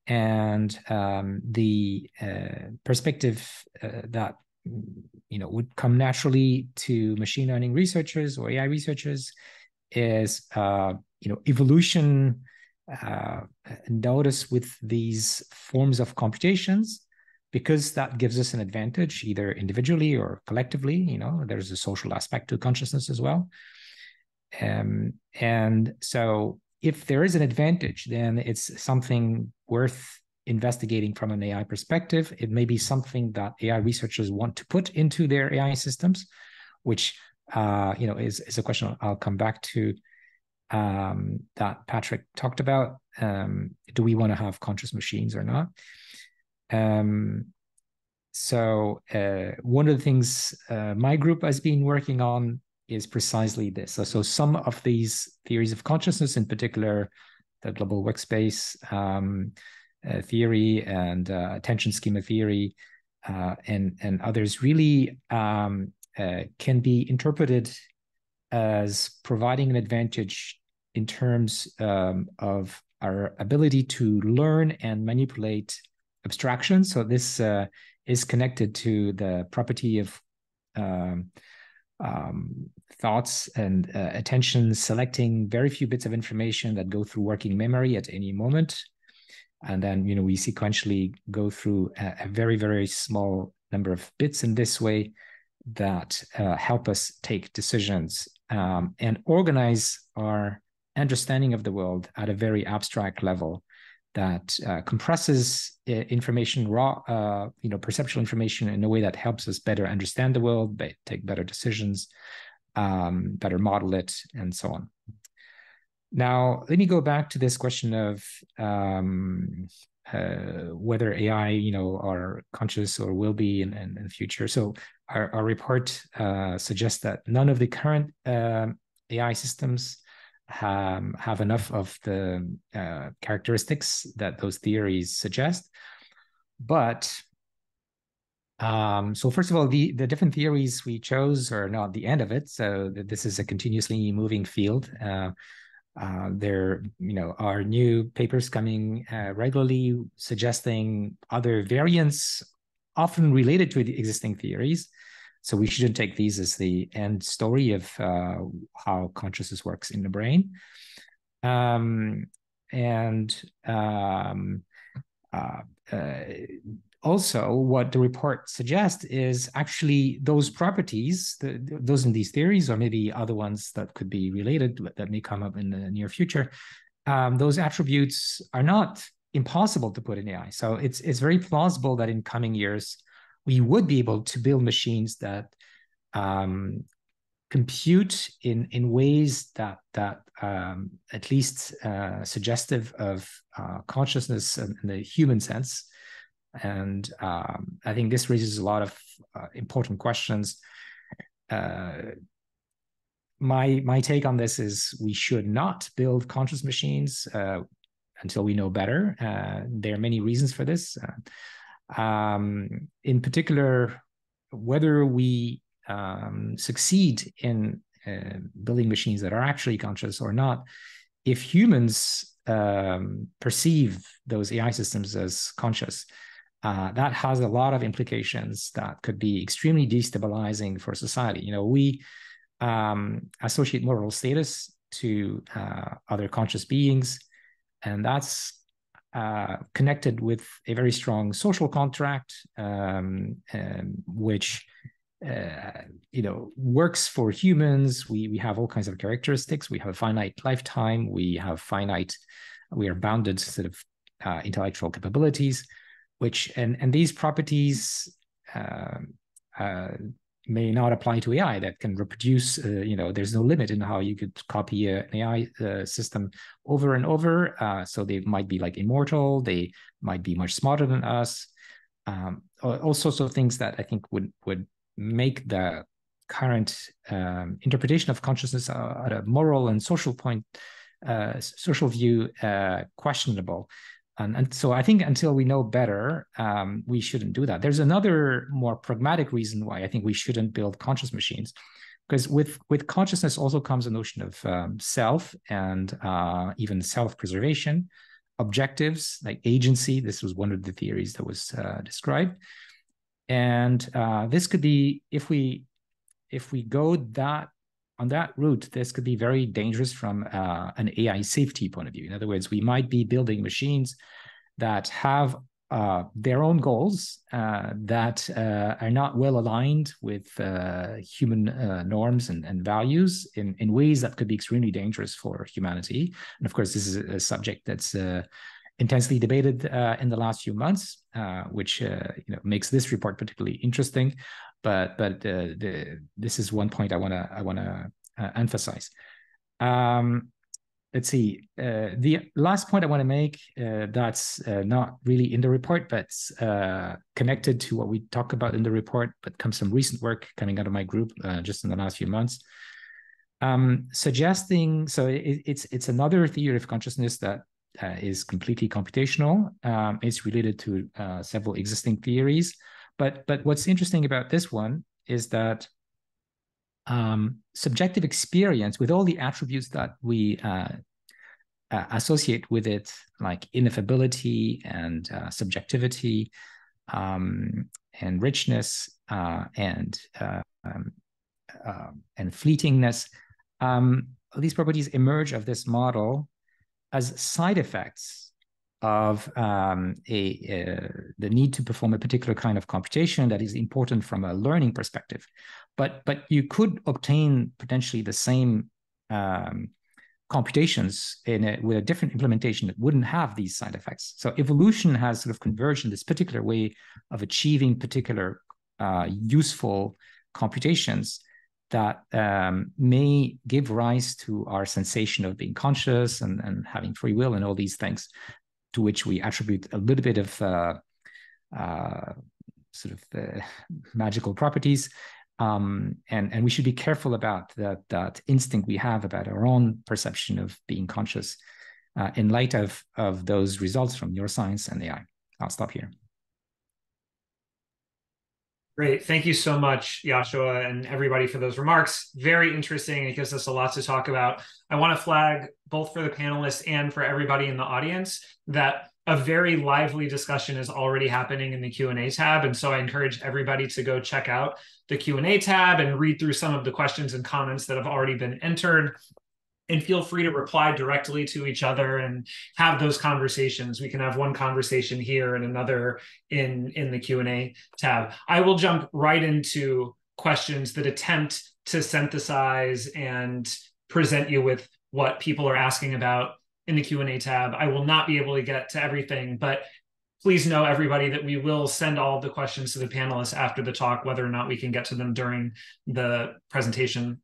And um, the uh, perspective uh, that you know would come naturally to machine learning researchers or AI researchers is uh, you know evolution uh, notice with these forms of computations because that gives us an advantage either individually or collectively you know there's a social aspect to consciousness as well. Um, and so if there is an advantage then it's something worth investigating from an ai perspective. It may be something that ai researchers want to put into their ai systems which uh, you know, is is a question I'll come back to um, that Patrick talked about. Um, do we want to have conscious machines or not? Um, so uh, one of the things uh, my group has been working on is precisely this. So, so some of these theories of consciousness, in particular, the global workspace um, uh, theory and uh, attention schema theory, uh, and and others, really um, can be interpreted as providing an advantage in terms um, of our ability to learn and manipulate abstractions. So this uh, is connected to the property of um, um, thoughts and uh, attention selecting very few bits of information that go through working memory at any moment. And then, you know, we sequentially go through a, a very, very small number of bits in this way that uh, help us take decisions um, and organize our understanding of the world at a very abstract level that uh, compresses uh, information raw uh, you know perceptual information in a way that helps us better understand the world take better decisions um, better model it and so on. Now let me go back to this question of um, uh, whether AI, you know, are conscious or will be in, in, in the future. So our, our report uh, suggests that none of the current um, AI systems um, have enough of the uh, characteristics that those theories suggest. But um, so first of all, the, the different theories we chose are not the end of it. So this is a continuously moving field. Uh, uh, there, you know, are new papers coming uh, regularly suggesting other variants, often related to the existing theories. So we shouldn't take these as the end story of uh, how consciousness works in the brain. Um, and um, uh, uh, also what the report suggests is actually those properties, the, those in these theories, or maybe other ones that could be related that may come up in the near future, um, those attributes are not impossible to put in AI. So it's it's very plausible that in coming years we would be able to build machines that um, compute in in ways that that um, at least uh, suggestive of uh, consciousness in, in the human sense and um, I think this raises a lot of uh, important questions. Uh, my my take on this is we should not build conscious machines uh, until we know better. Uh, there are many reasons for this. Uh, um, in particular, whether we um, succeed in uh, building machines that are actually conscious or not, if humans um, perceive those AI systems as conscious, uh, that has a lot of implications that could be extremely destabilizing for society. You know, we um, associate moral status to uh, other conscious beings, and that's uh, connected with a very strong social contract, um, um, which uh, you know works for humans. We we have all kinds of characteristics. We have a finite lifetime. We have finite. We are bounded sort of uh, intellectual capabilities which and and these properties uh, uh, may not apply to AI that can reproduce. Uh, you know, there's no limit in how you could copy an AI uh, system over and over. Uh, so they might be like immortal. They might be much smarter than us. Um, all sorts of things that I think would would make the current um, interpretation of consciousness uh, at a moral and social point, social view, questionable. And, and so I think until we know better, um, we shouldn't do that. There's another more pragmatic reason why I think we shouldn't build conscious machines, because with with consciousness also comes a notion of um, self and uh, even self-preservation, objectives like agency. This was one of the theories that was uh, described, and uh, this could be if we if we go that on that route, this could be very dangerous from uh, an AI safety point of view. In other words, we might be building machines that have uh, their own goals uh, that uh, are not well aligned with uh, human uh, norms and, and, values in, in ways that could be extremely dangerous for humanity. And of course, this is a subject that's intensely debated in the last few months, which you know makes this report particularly interesting but but uh, the, this is one point I want to I want to uh, emphasize. Um, let's see. Uh, the last point I want to make uh, that's uh, not really in the report, but uh, connected to what we talk about in the report, but comes from recent work coming out of my group just in the last few months. Um, suggesting so it, it's it's another theory of consciousness that is completely computational. Um, it's related to several existing theories but but what's interesting about this one is that um, subjective experience with all the attributes that we uh, uh, associate with it, like ineffability and uh, subjectivity um, and richness uh, and uh, um, uh, and fleetingness, um, these properties emerge of this model as side effects of um, a, uh, the need to perform a particular kind of computation that is important from a learning perspective. But but you could obtain potentially the same um, computations in a, with a different implementation that wouldn't have these side effects. So evolution has sort of converged in this particular way of achieving particular uh, useful computations that um, may give rise to our sensation of being conscious and, and having free will and all these things to which we attribute a little bit of uh, uh, sort of uh, magical properties. Um, and and we should be careful about that that instinct we have about our own perception of being conscious uh, in light of of those results from neuroscience and AI. I'll stop here. Great. Thank you so much, Yoshua, and everybody for those remarks. Very interesting. It gives us a lot to talk about. I want to flag both for the panelists and for everybody in the audience that a very lively discussion is already happening in the Q&A tab. And so I encourage everybody to go check out the Q&A tab and read through some of the questions and comments that have already been entered and feel free to reply directly to each other and have those conversations. We can have one conversation here and another in in the q&a tab. I will jump right into questions that attempt to synthesize and present you with what people are asking about in the q&a tab. I will not be able to get to everything but please know everybody that we will send all of the questions to the panelists after the talk whether or not we can get to them during the presentation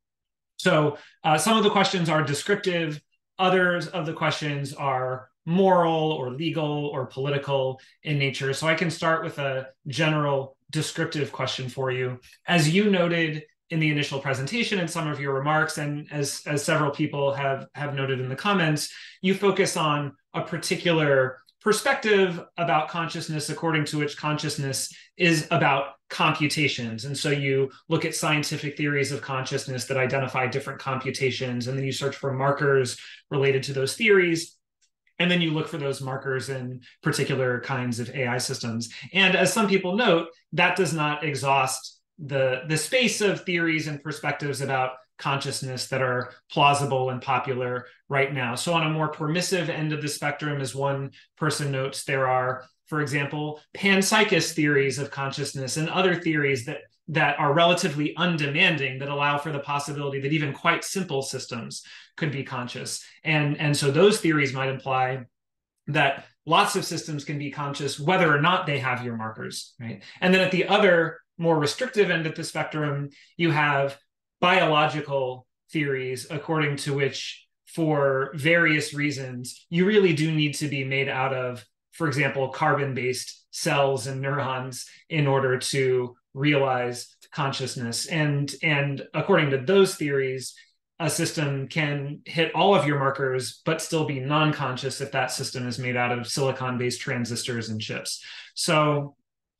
so uh, some of the questions are descriptive, others of the questions are moral or legal or political in nature. So I can start with a general descriptive question for you. As you noted in the initial presentation and some of your remarks, and as, as several people have, have noted in the comments, you focus on a particular perspective about consciousness according to which consciousness is about computations. And so you look at scientific theories of consciousness that identify different computations and then you search for markers related to those theories and then you look for those markers in particular kinds of ai systems. And as some people note that does not exhaust the the space of theories and perspectives about consciousness that are plausible and popular right now. So, on a more permissive end of the spectrum, as one person notes, there are, for example, panpsychist theories of consciousness and other theories that that are relatively undemanding that allow for the possibility that even quite simple systems could be conscious and and so those theories might imply that lots of systems can be conscious whether or not they have your markers right and then at the other more restrictive end of the spectrum you have biological theories according to which for various reasons you really do need to be made out of for example carbon based cells and neurons in order to realize consciousness. And and according to those theories a system can hit all of your markers but still be non-conscious if that system is made out of silicon based transistors and chips. So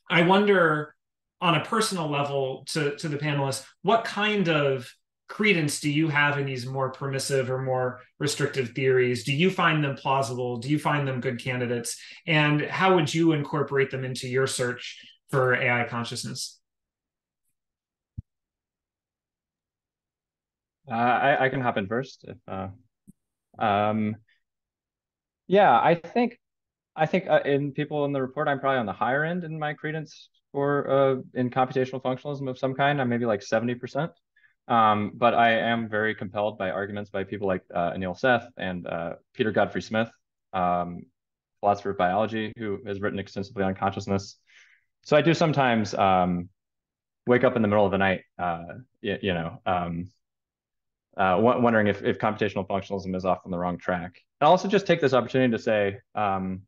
i wonder on a personal level to, to the panelists, what kind of credence do you have in these more permissive or more restrictive theories? Do you find them plausible? Do you find them good candidates? And how would you incorporate them into your search for AI consciousness? Uh, I, I, can hop in first. If, uh, um, yeah, I think I think uh, in people in the report, I'm probably on the higher end in my credence for uh, in computational functionalism of some kind. I'm maybe like 70%. Um, but I am very compelled by arguments by people like uh, Anil Seth and uh, Peter Godfrey Smith, um, philosopher of biology, who has written extensively on consciousness. So I do sometimes um, wake up in the middle of the night, uh, you, you, know, um, uh, wondering if, if computational functionalism is off on the wrong track. I'll also just take this opportunity to say, um,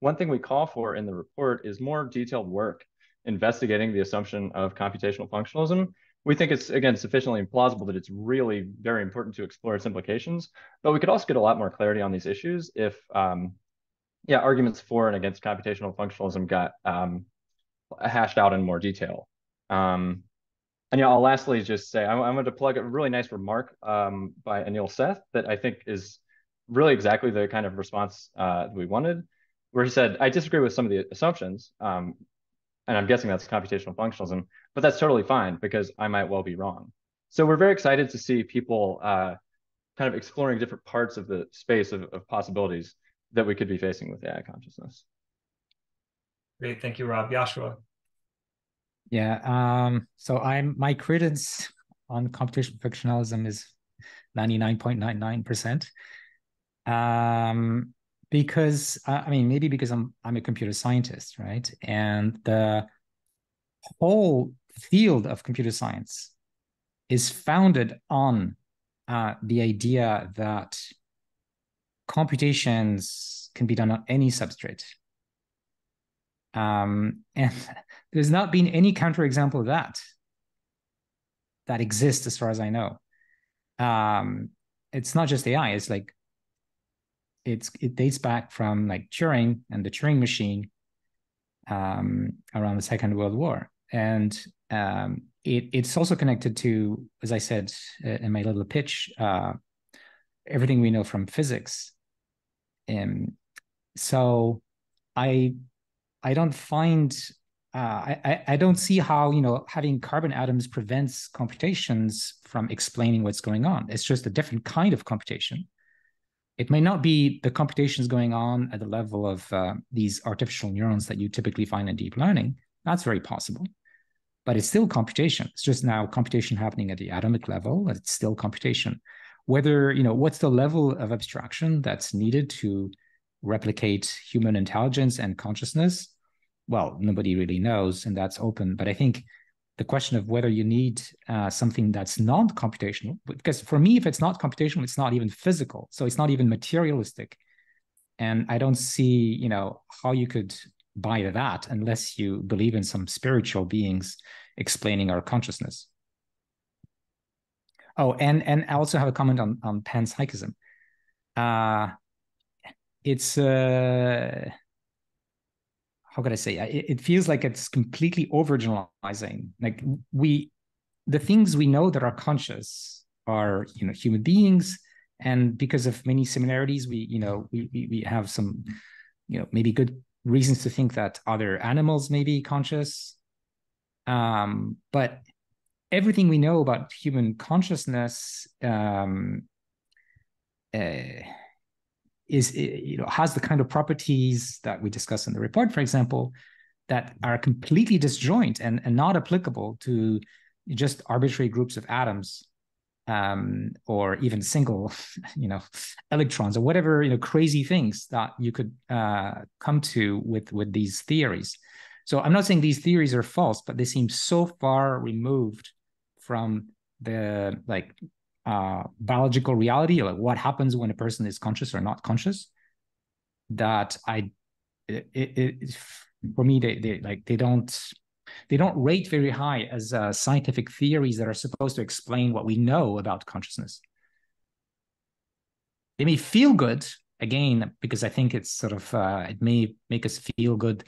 one thing we call for in the report is more detailed work investigating the assumption of computational functionalism. We think it's, again, sufficiently implausible that it's really very important to explore its implications, but we could also get a lot more clarity on these issues if, um, yeah, arguments for and against computational functionalism got um, hashed out in more detail. Um, and yeah, I'll lastly just say, I'm, I'm going to plug a really nice remark um, by Anil Seth that I think is really exactly the kind of response uh, we wanted, where he said, I disagree with some of the assumptions, um, and I'm guessing that's computational functionalism, but that's totally fine because I might well be wrong. So we're very excited to see people uh, kind of exploring different parts of the space of, of possibilities that we could be facing with AI consciousness. Great, thank you, Rob. Yoshua. Yeah, um, so I'm my credence on computational functionalism is 99.99%. Um, because uh, I mean maybe because I'm I'm a computer scientist, right? And the whole field of computer science is founded on uh, the idea that computations can be done on any substrate. Um, and there's not been any counterexample of that that exists as far as I know. Um, it's not just AI. It's like it's it dates back from like Turing and the Turing machine um, around the Second World War, and um, it, it's also connected to, as I said uh, in my little pitch, uh, everything we know from physics. And so, I I don't find uh, I, I don't see how you know having carbon atoms prevents computations from explaining what's going on. It's just a different kind of computation. It may not be the computations going on at the level of uh, these artificial neurons that you typically find in deep learning. That's very possible, but it's still computation. It's just now computation happening at the atomic level. It's still computation. Whether you know what's the level of abstraction that's needed to replicate human intelligence and consciousness well, nobody really knows, and that's open. But I think the question of whether you need uh, something that's non-computational because for me, if it's not computational, it's not even physical, so it's not even materialistic, and I don't see, you know, how you could buy that unless you believe in some spiritual beings explaining our consciousness. Oh, and and I also have a comment on on panpsychism. Uh, it's uh how could I say it, it feels like it's completely overgeneralizing. Like we the things we know that are conscious are you know human beings and because of many similarities we you know we, we, we have some you know maybe good reasons to think that other animals may be conscious um, but everything we know about human consciousness um, uh, is you know has the kind of properties that we discuss in the report, for example, that are completely disjoint and, and not applicable to just arbitrary groups of atoms um, or even single, you know, electrons or whatever you know crazy things that you could uh, come to with with these theories. So I'm not saying these theories are false, but they seem so far removed from the like uh, biological reality, like what happens when a person is conscious or not conscious, that I, it, it, it for me, they, they like they don't they don't rate very high as uh, scientific theories that are supposed to explain what we know about consciousness. They may feel good again because I think it's sort of uh, it may make us feel good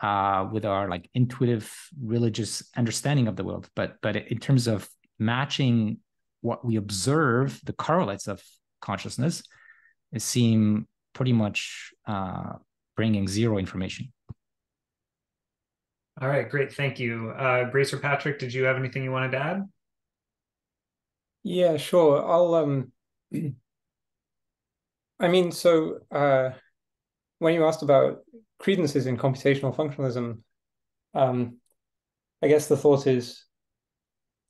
uh, with our like intuitive religious understanding of the world, but but in terms of matching what we observe, the correlates of consciousness, seem pretty much uh, bringing zero information. All right, great. Thank you. Uh, Grace or Patrick, did you have anything you wanted to add? Yeah, sure. I'll, um, I mean, so uh, when you asked about credences in computational functionalism, um, I guess the thought is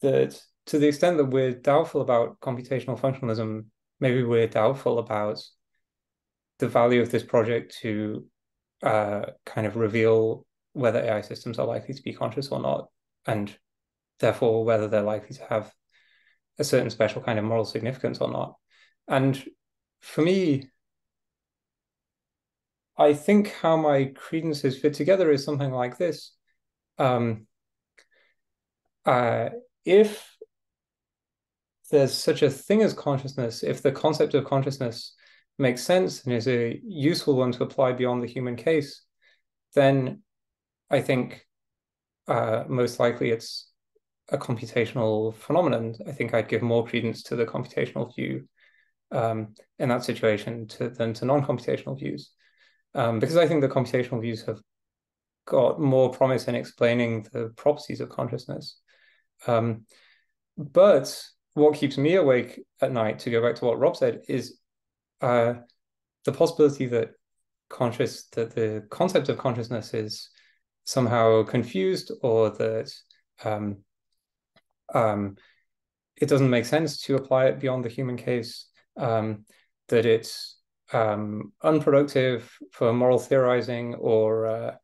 that to the extent that we're doubtful about computational functionalism, maybe we're doubtful about the value of this project to uh, kind of reveal whether AI systems are likely to be conscious or not, and therefore whether they're likely to have a certain special kind of moral significance or not. And for me, I think how my credences fit together is something like this. Um, uh, if there's such a thing as consciousness, if the concept of consciousness makes sense and is a useful one to apply beyond the human case, then I think uh, most likely it's a computational phenomenon. I think I'd give more credence to the computational view um, in that situation to, than to non-computational views, um, because I think the computational views have got more promise in explaining the properties of consciousness. Um, but what keeps me awake at night, to go back to what Rob said, is uh, the possibility that conscious that the concept of consciousness is somehow confused or that um, um, it doesn't make sense to apply it beyond the human case, um, that it's um, unproductive for moral theorizing or uh,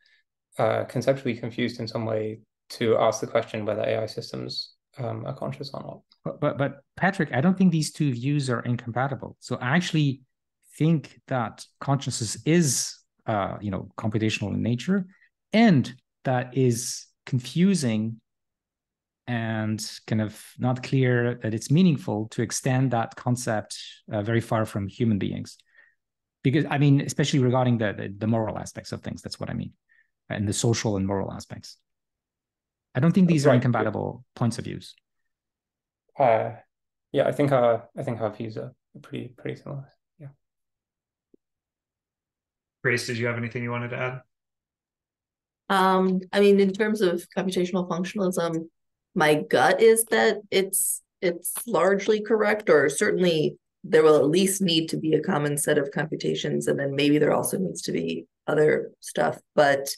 uh, conceptually confused in some way to ask the question whether AI systems um, are conscious or not. But, but but Patrick, I don't think these two views are incompatible. So I actually think that consciousness is uh, you know computational in nature, and that is confusing and kind of not clear that it's meaningful to extend that concept uh, very far from human beings because i mean especially regarding the, the, the moral aspects of things that's what i mean and the social and moral aspects i don't think these right. are incompatible points of views. Uh yeah i think our i think our views are pretty pretty similar. Yeah. Grace did you have anything you wanted to add? Um i mean in terms of computational functionalism my gut is that it's it's largely correct or certainly there will at least need to be a common set of computations and then maybe there also needs to be other stuff. But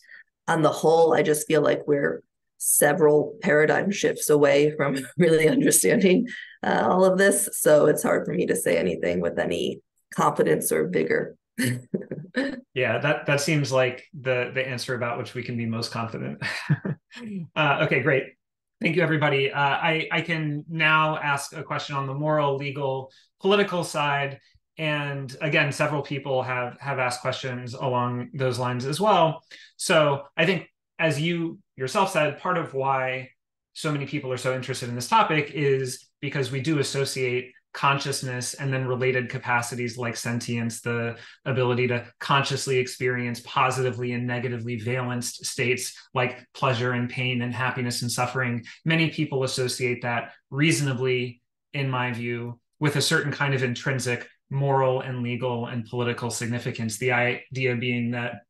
on the whole i just feel like we're several paradigm shifts away from really understanding uh, all of this so it's hard for me to say anything with any confidence or vigor yeah that that seems like the the answer about which we can be most confident uh, okay great Thank you, everybody. Uh, I, I can now ask a question on the moral, legal, political side. And again, several people have, have asked questions along those lines as well. So I think, as you yourself said, part of why so many people are so interested in this topic is because we do associate consciousness and then related capacities like sentience, the ability to consciously experience positively and negatively valenced states like pleasure and pain and happiness and suffering. Many people associate that reasonably, in my view, with a certain kind of intrinsic moral and legal and political significance. The idea being that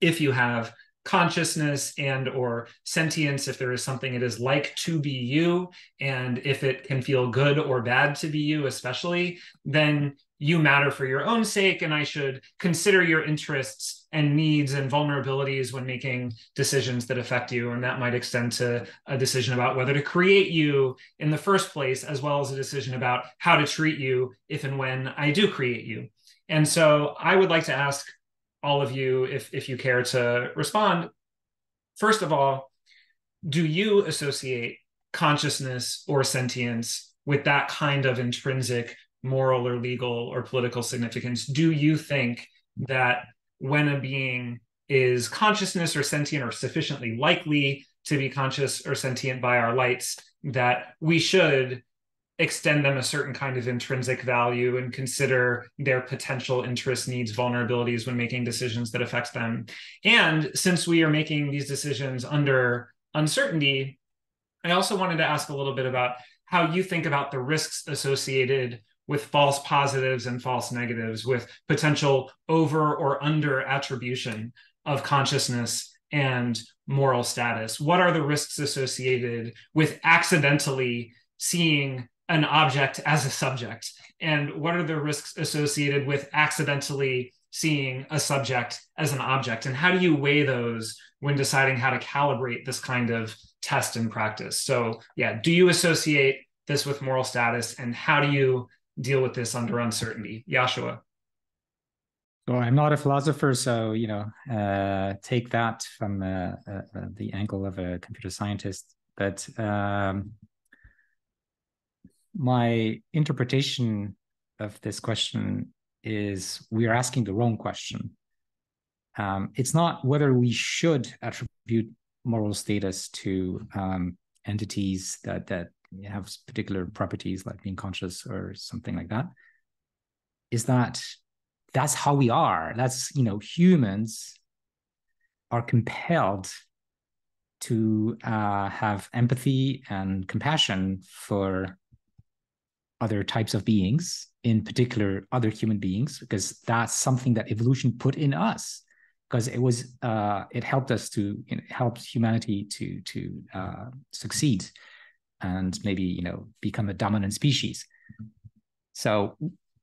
if you have consciousness and or sentience if there is something it is like to be you and if it can feel good or bad to be you especially then you matter for your own sake and i should consider your interests and needs and vulnerabilities when making decisions that affect you and that might extend to a decision about whether to create you in the first place as well as a decision about how to treat you if and when i do create you. And so i would like to ask all of you, if if you care to respond. First of all, do you associate consciousness or sentience with that kind of intrinsic moral or legal or political significance? Do you think that when a being is consciousness or sentient or sufficiently likely to be conscious or sentient by our lights, that we should extend them a certain kind of intrinsic value and consider their potential interests needs vulnerabilities when making decisions that affect them. And since we are making these decisions under uncertainty i also wanted to ask a little bit about how you think about the risks associated with false positives and false negatives with potential over or under attribution of consciousness and moral status. What are the risks associated with accidentally seeing an object as a subject? And what are the risks associated with accidentally seeing a subject as an object? And how do you weigh those when deciding how to calibrate this kind of test and practice? So yeah do you associate this with moral status and how do you deal with this under uncertainty? Yoshua well, I'm not a philosopher, so you know, uh, take that from uh, uh the angle of a computer scientist. But um, my interpretation of this question is we are asking the wrong question. Um, it's not whether we should attribute moral status to um, entities that that have particular properties like being conscious or something like that. Is that that's how we are? That's you know humans are compelled to uh, have empathy and compassion for other types of beings, in particular other human beings, because that's something that evolution put in us. Because it was, uh, it helped us to you know, help humanity to to uh, succeed, and maybe you know become a dominant species. So,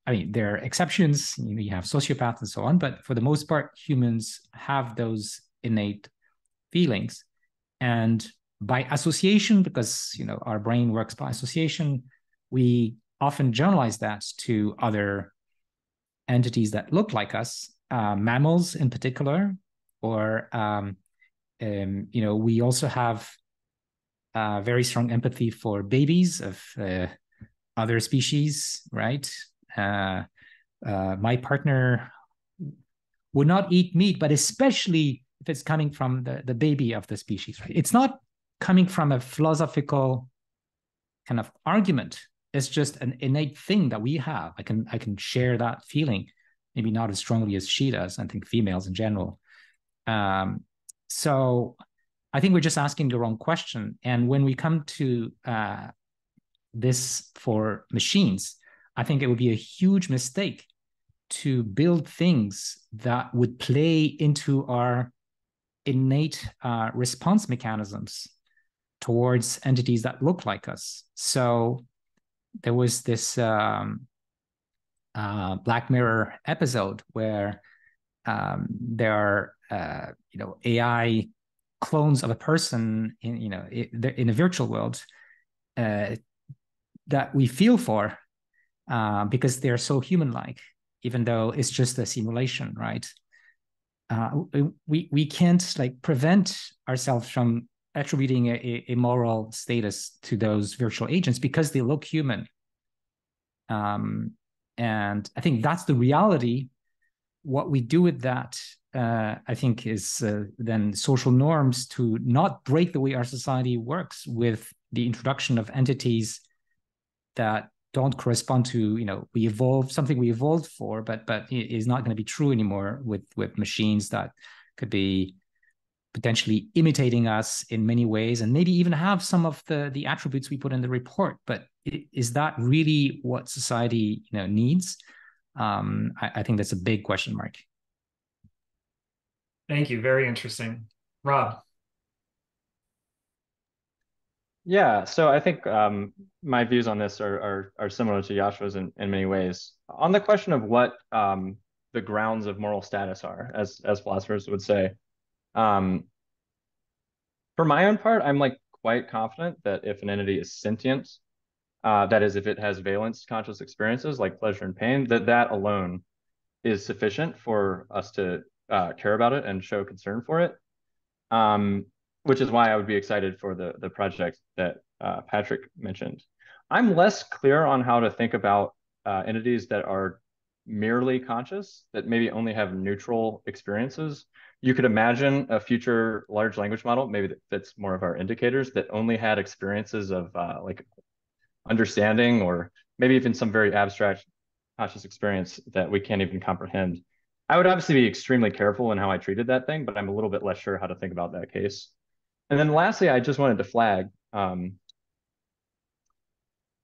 I mean, there are exceptions. You, know, you have sociopaths and so on, but for the most part, humans have those innate feelings, and by association, because you know our brain works by association, we often generalize that to other entities that look like us, uh, mammals in particular, or um, um, you know, we also have uh, very strong empathy for babies of uh, other species, right? Uh, uh, my partner would not eat meat, but especially if it's coming from the, the baby of the species, right? It's not coming from a philosophical kind of argument. It's just an innate thing that we have. I can I can share that feeling, maybe not as strongly as she does. I think females in general. Um, so I think we're just asking the wrong question. And when we come to uh, this for machines, I think it would be a huge mistake to build things that would play into our innate uh, response mechanisms towards entities that look like us. So there was this um, uh, Black Mirror episode where um, there are uh, you know AI clones of a person in you know in a virtual world uh, that we feel for uh, because they're so human-like, even though it's just a simulation, right? Uh, we we can't like prevent ourselves from attributing a, a moral status to those virtual agents because they look human. Um, and I think that's the reality. What we do with that, uh, I think, is uh, then social norms to not break the way our society works with the introduction of entities that don't correspond to you know we evolved something we evolved for but but is not going to be true anymore with with machines that could be potentially imitating us in many ways and maybe even have some of the the attributes we put in the report. But is that really what society you know needs? Um i, I think that's a big question mark. Thank you. Very interesting. Rob. Yeah, so I think um, my views on this are, are, are similar to Yoshua's in, in many ways. On the question of what um, the grounds of moral status are, as as philosophers would say, um, for my own part, I'm like quite confident that if an entity is sentient, uh, that is, if it has valence conscious experiences like pleasure and pain, that that alone is sufficient for us to uh, care about it and show concern for it. Um, which is why I would be excited for the the project that uh, Patrick mentioned. I'm less clear on how to think about uh, entities that are merely conscious, that maybe only have neutral experiences. You could imagine a future large language model, maybe that fits more of our indicators, that only had experiences of uh, like understanding or maybe even some very abstract conscious experience that we can't even comprehend. I would obviously be extremely careful in how I treated that thing, but I'm a little bit less sure how to think about that case. And then lastly, I just wanted to flag, um,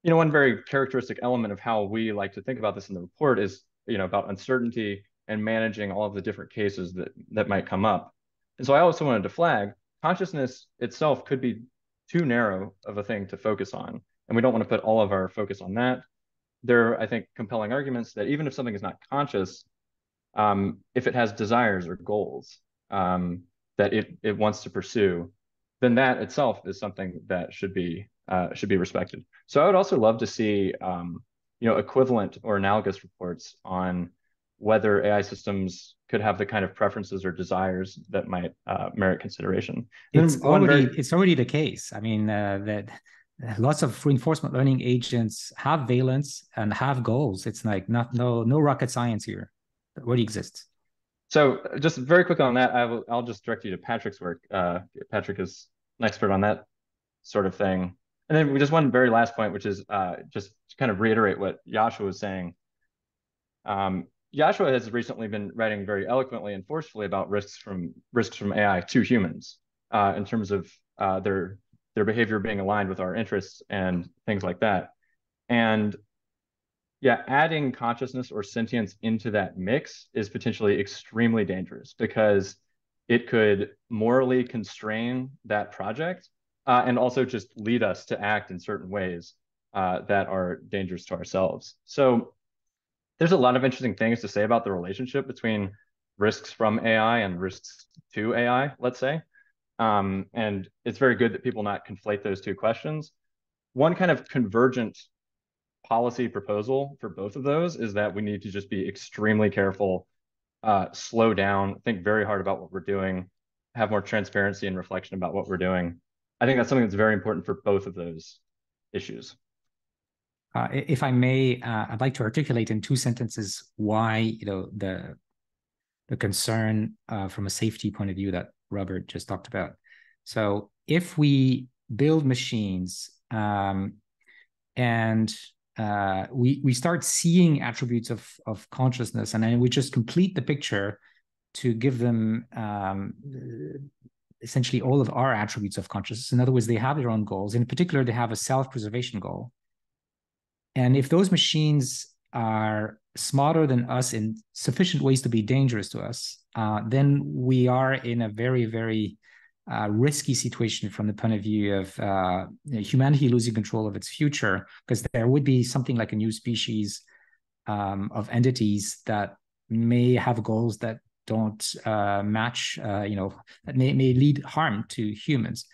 you know, one very characteristic element of how we like to think about this in the report is, you know, about uncertainty and managing all of the different cases that that might come up. And so I also wanted to flag consciousness itself could be too narrow of a thing to focus on. And we don't want to put all of our focus on that. There are, I think, compelling arguments that even if something is not conscious, um, if it has desires or goals um, that it, it wants to pursue, then that itself is something that should be uh, should be respected. So I would also love to see um, you know equivalent or analogous reports on whether AI systems could have the kind of preferences or desires that might uh, merit consideration. It's already very... it's already the case. I mean uh, that lots of reinforcement learning agents have valence and have goals. It's like not no no rocket science here. It already exists. So just very quick on that, I will, I'll just direct you to Patrick's work. Uh, Patrick is an expert on that sort of thing. And then we just one very last point, which is uh, just to kind of reiterate what Yoshua was saying. Um, Yoshua has recently been writing very eloquently and forcefully about risks from risks from AI to humans uh, in terms of uh, their their behavior being aligned with our interests and things like that. And yeah, adding consciousness or sentience into that mix is potentially extremely dangerous because it could morally constrain that project uh, and also just lead us to act in certain ways uh, that are dangerous to ourselves. So there's a lot of interesting things to say about the relationship between risks from AI and risks to AI, let's say. Um, and it's very good that people not conflate those two questions. One kind of convergent policy proposal for both of those is that we need to just be extremely careful, uh, slow down, think very hard about what we're doing, have more transparency and reflection about what we're doing. I think that's something that's very important for both of those issues. Uh, if I may, uh, I'd like to articulate in two sentences why you know the the concern uh, from a safety point of view that Robert just talked about. So if we build machines um, and uh, we we start seeing attributes of of consciousness, and then we just complete the picture to give them um, essentially all of our attributes of consciousness. In other words, they have their own goals. In particular, they have a self-preservation goal. And if those machines are smarter than us in sufficient ways to be dangerous to us, uh, then we are in a very, very uh, risky situation from the point of view of uh, humanity losing control of its future, because there would be something like a new species um, of entities that may have goals that don't uh, match, uh, you know, may, may lead harm to humans.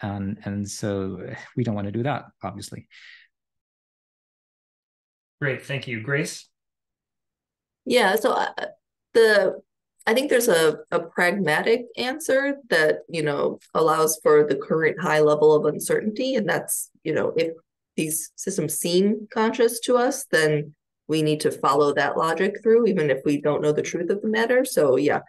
And, and so we don't want to do that, obviously. Great, thank you. Grace? Yeah, so uh, the I think there's a, a pragmatic answer that, you know, allows for the current high level of uncertainty. And that's, you know, if these systems seem conscious to us, then we need to follow that logic through, even if we don't know the truth of the matter. So yeah,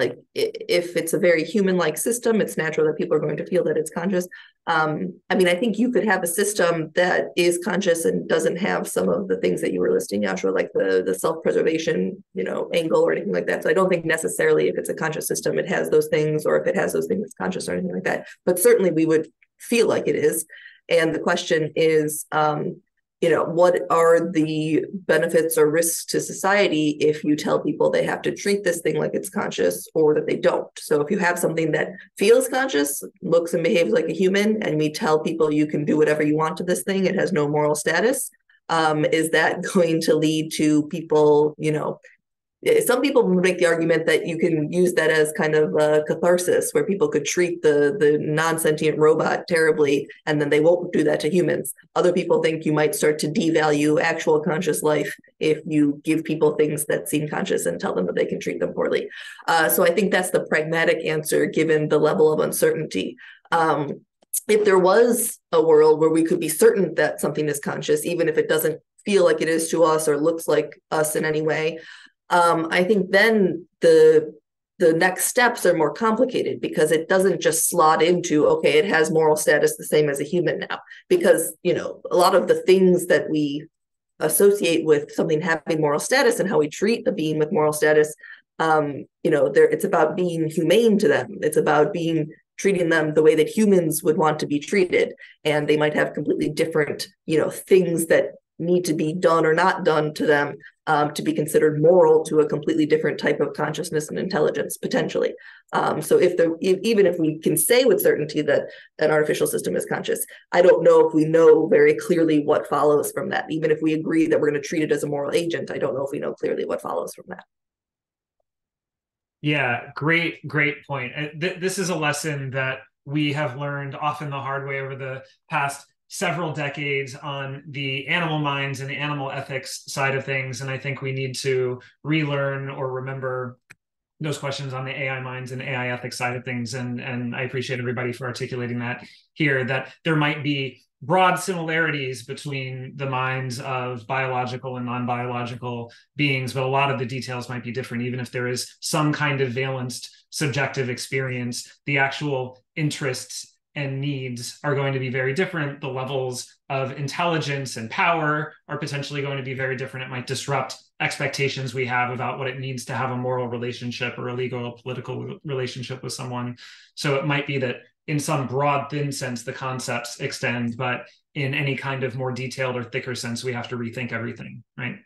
like if it's a very human-like system, it's natural that people are going to feel that it's conscious. Um, I mean, I think you could have a system that is conscious and doesn't have some of the things that you were listing, Yoshua, like the the self-preservation, you know, angle or anything like that. So I don't think necessarily if it's a conscious system, it has those things, or if it has those things, it's conscious or anything like that. But certainly we would feel like it is. And the question is, um, you know, what are the benefits or risks to society if you tell people they have to treat this thing like it's conscious or that they don't? So if you have something that feels conscious, looks and behaves like a human, and we tell people you can do whatever you want to this thing, it has no moral status. Um, is that going to lead to people, you know, some people make the argument that you can use that as kind of a catharsis where people could treat the the non-sentient robot terribly and then they won't do that to humans. Other people think you might start to devalue actual conscious life if you give people things that seem conscious and tell them that they can treat them poorly. Uh, so i think that's the pragmatic answer given the level of uncertainty. Um, if there was a world where we could be certain that something is conscious even if it doesn't feel like it is to us or looks like us in any way um, I think then the the next steps are more complicated because it doesn't just slot into okay it has moral status the same as a human now. Because you know a lot of the things that we associate with something having moral status and how we treat the being with moral status um you know there it's about being humane to them. It's about being treating them the way that humans would want to be treated. And they might have completely different you know things that need to be done or not done to them um, to be considered moral to a completely different type of consciousness and intelligence potentially. Um, so if the if, even if we can say with certainty that an artificial system is conscious i don't know if we know very clearly what follows from that. Even if we agree that we're going to treat it as a moral agent i don't know if we know clearly what follows from that. Yeah great great point. Th- this is a lesson that we have learned often the hard way over the past several decades on the animal minds and the animal ethics side of things. And I think we need to relearn or remember those questions on the AI minds and AI ethics side of things. And, and I appreciate everybody for articulating that here, that there might be broad similarities between the minds of biological and non-biological beings, but a lot of the details might be different, even if there is some kind of valenced subjective experience, the actual interests and needs are going to be very different. The levels of intelligence and power are potentially going to be very different. It might disrupt expectations we have about what it means to have a moral relationship or a legal political relationship with someone. So it might be that in some broad, thin sense, the concepts extend, but in any kind of more detailed or thicker sense, we have to rethink everything, right?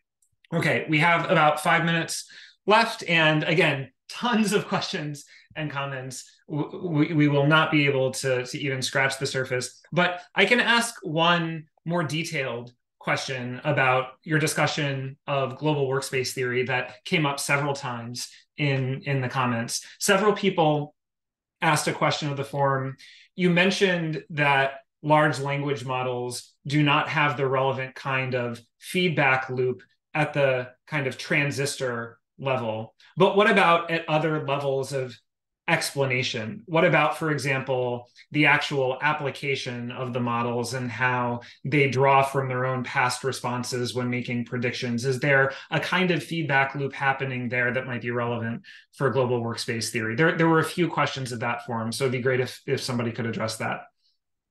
Okay, we have about five minutes left. And again, tons of questions and comments we, we will not be able to, to even scratch the surface. But I can ask one more detailed question about your discussion of global workspace theory that came up several times in, in the comments. Several people asked a question of the form. You mentioned that large language models do not have the relevant kind of feedback loop at the kind of transistor level. But what about at other levels of explanation? What about, for example, the actual application of the models and how they draw from their own past responses when making predictions? Is there a kind of feedback loop happening there that might be relevant for global workspace theory? There, there were a few questions of that form, so it'd be great if, if somebody could address that.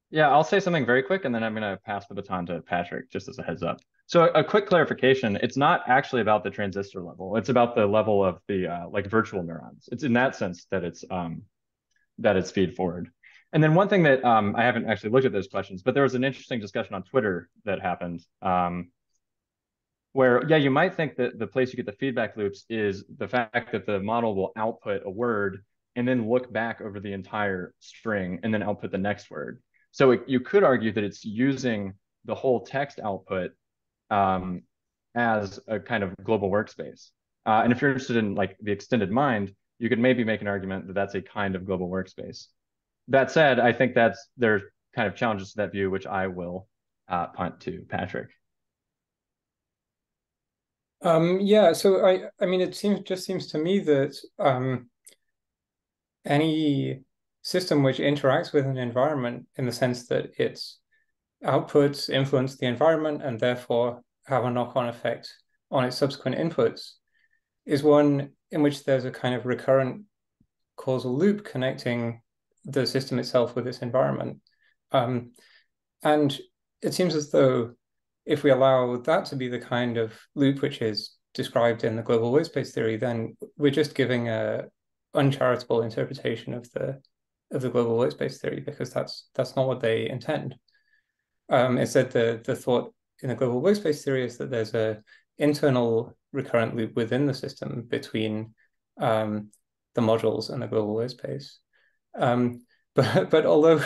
Yeah, I'll say something very quick and then I'm going to pass the baton to Patrick just as a heads up. So a quick clarification, it's not actually about the transistor level. It's about the level of the uh, like virtual neurons. It's in that sense that it's um, that it's feed forward. And then one thing that um, I haven't actually looked at those questions, but there was an interesting discussion on Twitter that happened um, where, yeah, you might think that the place you get the feedback loops is the fact that the model will output a word and then look back over the entire string and then output the next word. So it, you could argue that it's using the whole text output um, as a kind of global workspace. Uh, and if you're interested in like the extended mind, you could maybe make an argument that that's a kind of global workspace. That said, I think that's there's kind of challenges to that view, which I will uh, punt to Patrick. Um, yeah, so I I mean it seems just seems to me that um, any system which interacts with an environment in the sense that its outputs influence the environment and therefore have a knock-on effect on its subsequent inputs is one in which there's a kind of recurrent causal loop connecting the system itself with its environment. Um, and it seems as though if we allow that to be the kind of loop which is described in the global workspace theory, then we're just giving a uncharitable interpretation of the of the global workspace theory because that's that's not what they intend. Um, instead, the the thought in the global workspace theory is that there's a internal recurrent loop within the system between um, the modules and the global workspace. Um, but but although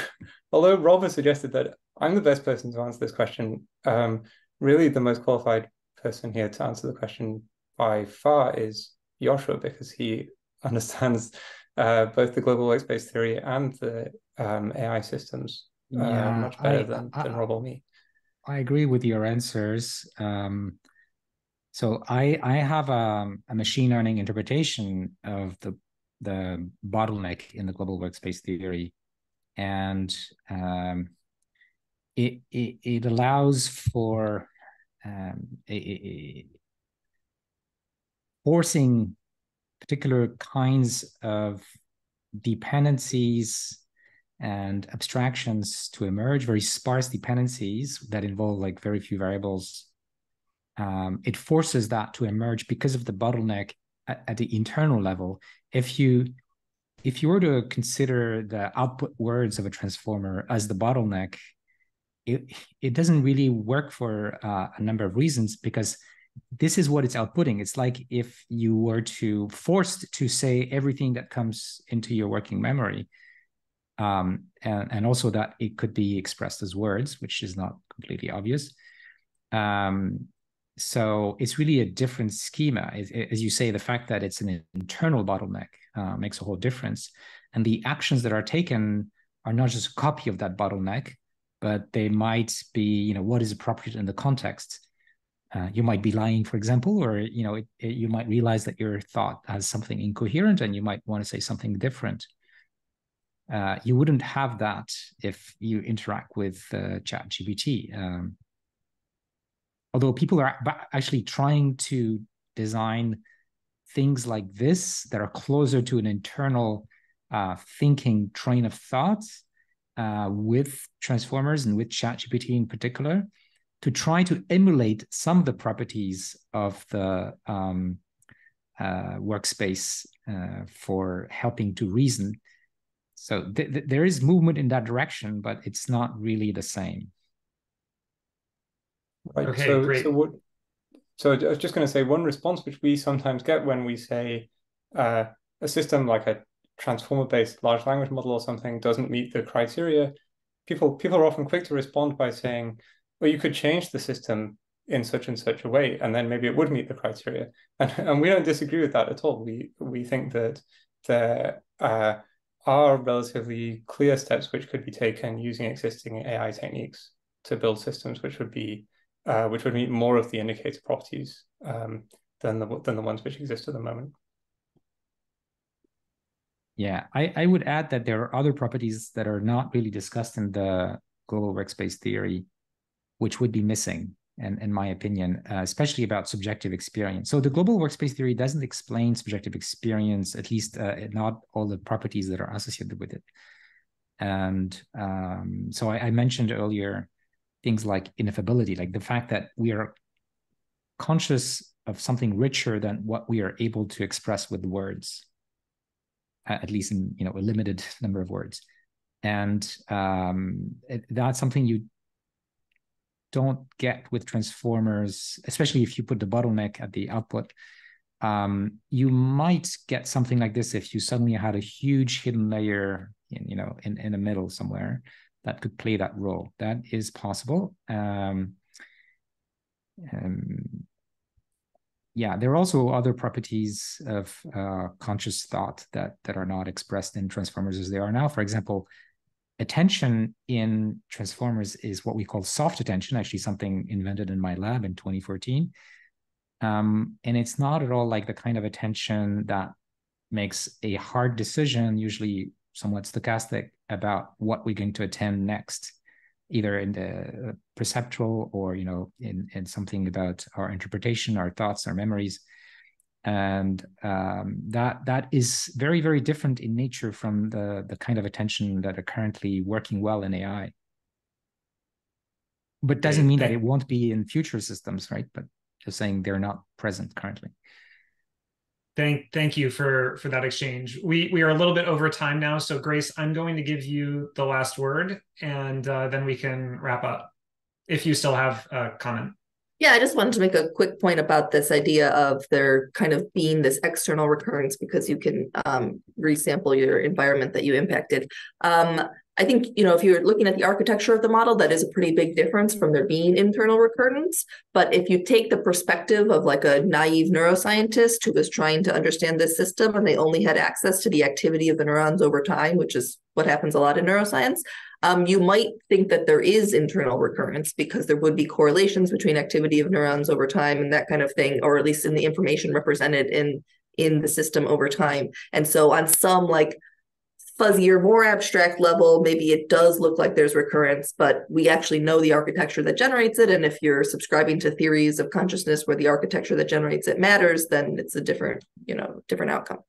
although Rob has suggested that I'm the best person to answer this question, um, really the most qualified person here to answer the question by far is Yoshua because he understands uh, both the global workspace theory and the um, AI systems uh, yeah, much better I, than, I, than Rob or me. I agree with your answers. Um, so I I have a, a, machine learning interpretation of the the bottleneck in the global workspace theory, and um, it, it, it allows for um, a, a forcing particular kinds of dependencies and abstractions to emerge, very sparse dependencies that involve like very few variables. Um, it forces that to emerge because of the bottleneck at, at, the internal level. If you if you were to consider the output words of a transformer as the bottleneck, it it doesn't really work for uh, a number of reasons because this is what it's outputting. It's like if you were to forced to say everything that comes into your working memory, um, and, and also that it could be expressed as words, which is not completely obvious. Um, so it's really a different schema. It, it, as you say, the fact that it's an internal bottleneck uh, makes a whole difference. And the actions that are taken are not just a copy of that bottleneck, but they might be, you know, what is appropriate in the context. Uh, you might be lying, for example, or you know, it, it, you might realize that your thought has something incoherent, and you might want to say something different. Uh, you wouldn't have that if you interact with uh, ChatGPT. Um, although people are actually trying to design things like this that are closer to an internal uh, thinking train of thought uh, with transformers and with ChatGPT in particular to try to emulate some of the properties of the um, uh, workspace uh, for helping to reason. So th th there is movement in that direction, but it's not really the same. Right. Okay, so, great. So, what, so I was just going to say one response which we sometimes get when we say uh, a system like a transformer-based large language model or something doesn't meet the criteria. People people are often quick to respond by saying, well, you could change the system in such and such a way, and then maybe it would meet the criteria. And, and we don't disagree with that at all. We we think that there uh, are relatively clear steps which could be taken using existing AI techniques to build systems which would be uh, which would meet more of the indicator properties um, than the than the ones which exist at the moment. Yeah, I, I would add that there are other properties that are not really discussed in the global workspace theory, which would be missing, and in my opinion, uh, especially about subjective experience. So the global workspace theory doesn't explain subjective experience, at least uh, not all the properties that are associated with it. And um, so I, I mentioned earlier things like ineffability, like the fact that we are conscious of something richer than what we are able to express with words at least in you know a limited number of words and um, it, that's something you don't get with transformers especially if you put the bottleneck at the output um, you might get something like this if you suddenly had a huge hidden layer in you know in, in the middle somewhere that could play that role that is possible um, um, yeah, there are also other properties of uh, conscious thought that that are not expressed in transformers as they are now. For example, attention in transformers is what we call soft attention, actually something invented in my lab in 2014. Um, and it's not at all like the kind of attention that makes a hard decision, usually somewhat stochastic, about what we're going to attend next either in the perceptual or you know in in something about our interpretation our thoughts our memories and um, that that is very very different in nature from the the kind of attention that are currently working well in ai but doesn't mean that it won't be in future systems right but just saying they're not present currently Thank, thank you for for that exchange. We we are a little bit over time now, so Grace, I'm going to give you the last word, and uh, then we can wrap up. If you still have a comment. Yeah, I just wanted to make a quick point about this idea of there kind of being this external recurrence because you can um, resample your environment that you impacted. Um, I think, you know, if you're looking at the architecture of the model, that is a pretty big difference from there being internal recurrence. But if you take the perspective of like a naive neuroscientist who was trying to understand this system and they only had access to the activity of the neurons over time, which is what happens a lot in neuroscience, um, you might think that there is internal recurrence because there would be correlations between activity of neurons over time and that kind of thing, or at least in the information represented in in the system over time. And so on some like fuzzier, more abstract level, maybe it does look like there's recurrence, but we actually know the architecture that generates it. And if you're subscribing to theories of consciousness where the architecture that generates it matters, then it's a different, you know, different outcome.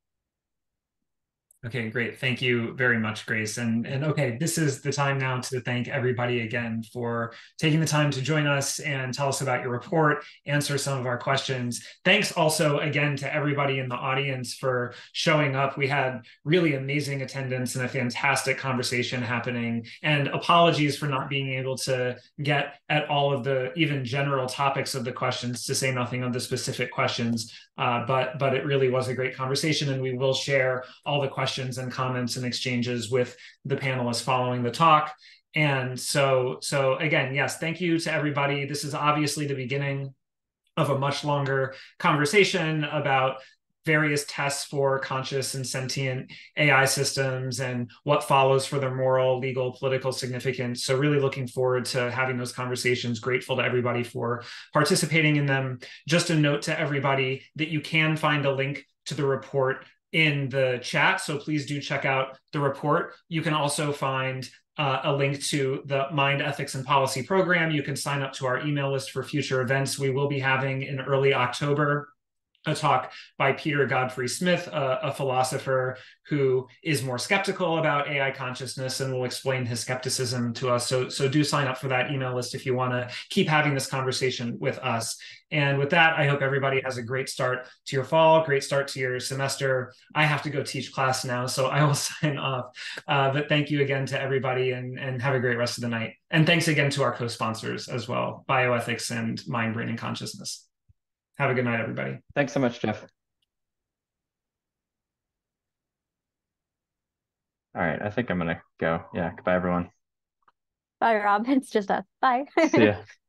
Okay, great. Thank you very much, Grace. And and okay, this is the time now to thank everybody again for taking the time to join us and tell us about your report, answer some of our questions. Thanks also again to everybody in the audience for showing up. We had really amazing attendance and a fantastic conversation happening. And apologies for not being able to get at all of the even general topics of the questions, to say nothing of the specific questions. Uh, but but it really was a great conversation, and we will share all the questions and comments and exchanges with the panelists following the talk. And so so again, yes, thank you to everybody. This is obviously the beginning of a much longer conversation about various tests for conscious and sentient AI systems and what follows for their moral, legal, political significance. So, really looking forward to having those conversations. Grateful to everybody for participating in them. Just a note to everybody that you can find a link to the report in the chat. So, please do check out the report. You can also find uh, a link to the Mind Ethics and Policy program. You can sign up to our email list for future events we will be having in early October a talk by Peter Godfrey Smith, a, philosopher who is more skeptical about AI consciousness and will explain his skepticism to us. So, so do sign up for that email list if you want to keep having this conversation with us. And with that, I hope everybody has a great start to your fall, great start to your semester. I have to go teach class now, so I will sign off. Uh, but thank you again to everybody and, and have a great rest of the night. And thanks again to our co-sponsors as well, Bioethics and Mind, Brain, and Consciousness. Have a good night, everybody. Thanks so much, Jeff. All right, I think I'm gonna go. Yeah, goodbye, everyone. Bye, Rob. It's just us. Bye. See ya.